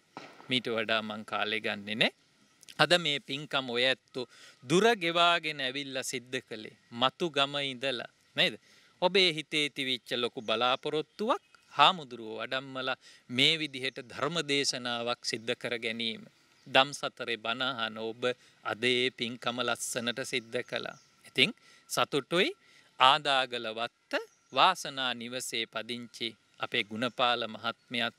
A: මීට වඩා මං කාලෙ ගන්නෙ නෑ අද මේ පින්කම් ඔය ඇත්තු දුර ගෙවාගෙන ඇවිල්ල සිද්ධ කළේ. මතු ගම ඉඳලා. නේද? ඔබේ හිතේ තිවිච්ච ලොකු බලාපොරොත්තුවක් හාමුදුරුව වඩම්මල මේ විදිහට ධර්ම දේශනාවක් සිද්ධ කර ගැනීම. දම් සතරේ බණහන ඔබ අදේ පින්කම ලස්සනට සිද්ධ කළා. ඉතිං සතුටුයි ආදාගලවත්ත වාසනා නිවසේ පදිංචි අපේ ගුණපාල මහත්මයත්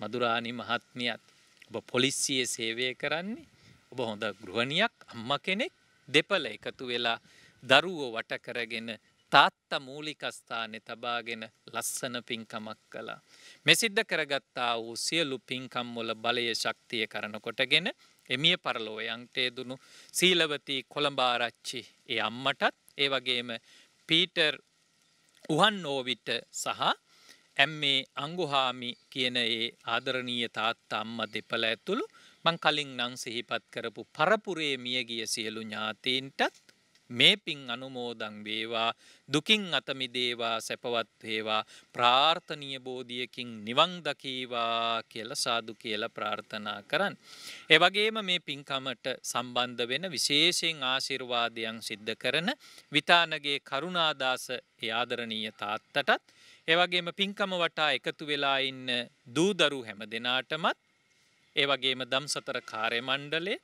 A: මදුරාණි මහත්මියත් ඔබ පොලිසියේ සේවය කරන්නේ ඔබ හොඳ ගෘහණියක් අම්ම කෙනෙක් දෙපළ එකතු වෙලා දරුවෝ වට කරගෙන තාත්තා මූලිකස්ථානෙ තබාගෙන ලස්සන පින්කමක් කළා. මෙසිද්ධ කරගත්තා වූ සියලු පින්කම් වල බලය ශක්තිය කරනකොටගෙන එමිය පරලෝ යන්ටේ දුණු සීලවතී කොළඹාරච්චි ඒ අම්මටත් ඒ වගේම පීටර් උහන් නෝවිට සහ ඇම්මේ අංගුහාමි කියන ඒ ආදරණීය තාත්තා අම්ම දෙපළ ඇතුළු මං කලින් නං සිහිපත් කරපු පරපුරේ මියගිය සියලු ඥාතීන්ටත් මේ පින් අනුමෝදං වේවා දුකින් අතමිදේවා සැපවත් වේවා ප්‍රාර්ථනීය බෝධියකින් නිවන් දකීවා කියලා සාදු කියලා ප්‍රාර්ථනා කරන්න. ඒ වගේම මේ පින්කමට සම්බන්ධ වෙන විශේෂයෙන් ආශිර්වාදයන් සිද්ධ කරන විතානගේ කරුණාදාස ආදරණීය තාත්තටත් ඒ වගේම පින්කම වටා එකතු වෙලා ඉන්න දූදරු හැම දෙනාටමත් ඒ වගේම දම්සතර කාර්ය මණ්ඩලේ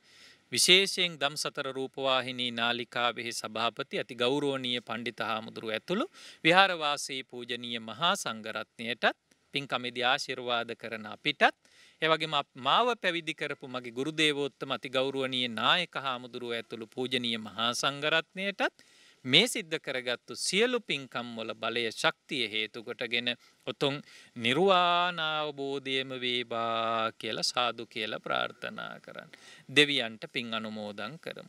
A: විශේෂයෙන් දම්සතර රූපවාහිනී නාලිකාවෙහි සභාපති අති ගෞරවනීය පණ්ඩිත හාමුදුරුව ඇතුළු විහාරවාසී පූජනීය මහා සංඝරත්නයටත් පින්කමේදී ආශිර්වාද කරන අපිටත් එවගේ මාව පැවිදි කරපු මගේ ගුරු දේවෝත්තම අති ගෞරුවනීය නායක හාමුදුරුව ඇතුළු පූජනීය මහා සංඝරත්නයටත් මේ සිද්ධ කරගත්තු සියලු පින්කම්වල බලය ශක්තිය හේතුකොටගෙන ඔතුන් නිර්වාණාවබෝධයම වේබා කියල සාදු කියල ප්‍රාර්ථනා කරන්න. දෙවියන්ට පින් අනුමෝදන් කරම්.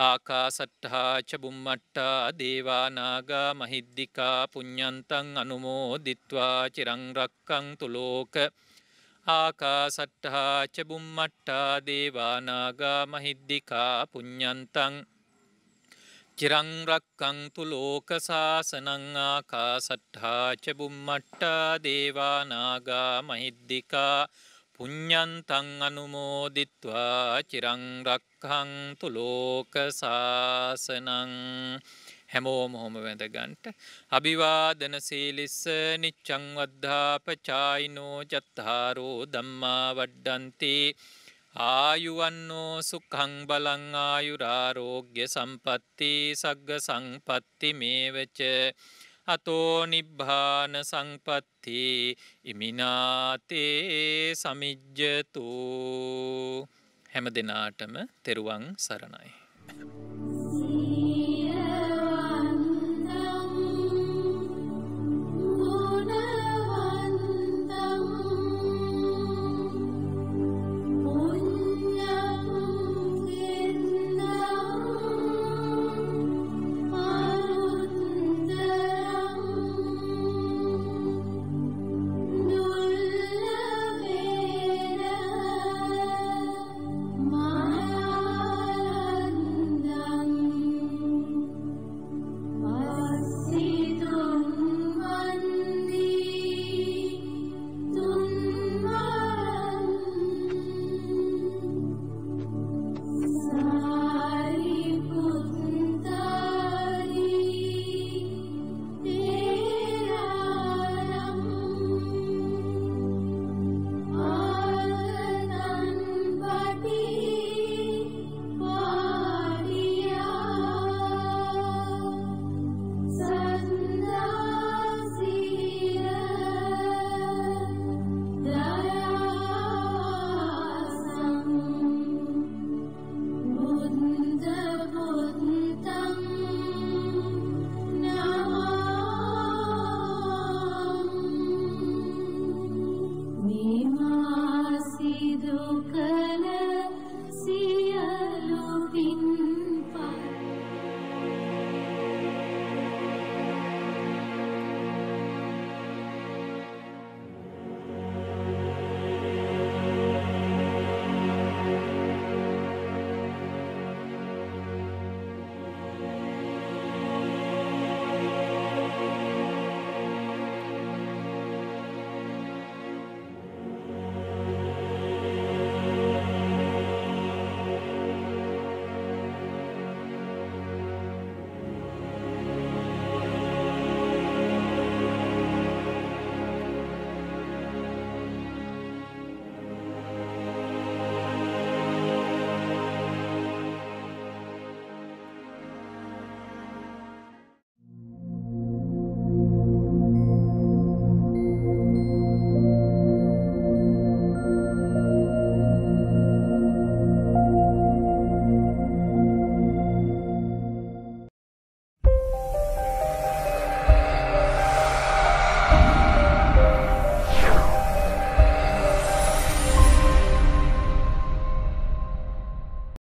A: ආකාසට්හාච බුම්මට්ටා දේවානාගා මහිද්දිකා පුඤ්ඥන්තන් අනුමෝදිත්වා චිරංරක්කං තුලෝක ආකාසට්හාච බුම්මට්ටා දේවානාගා මහිද්දිකා පුඤ්ඥන්තන් චිරංරක්කංතු ලෝකසාසනංආකා සට්හාචබුම්මට්ටා දේවානාගා මහිද්දිකා පුඤ්ඥන්තං අනුමෝදිත්වා චිරංරක්හංතු ලෝකසාසනං හැමෝම හොම වැඳගන්ට. අභිවාදන සීලිස්ස නිච්චංවද්ධාපචායිනෝ ජත්හාරෝ දම්මා වඩ්ඩන්තිී ආයුවන්නෝ සුඛං බලං ආයුරාරෝග්‍ය සම්පatti සග්ග සංපatti මේවච අතෝ නිබ්බාන සංපත්ති ඉමිනාතේ සමිජ්ජතු හැම දෙනාටම තෙරුවන් සරණයි.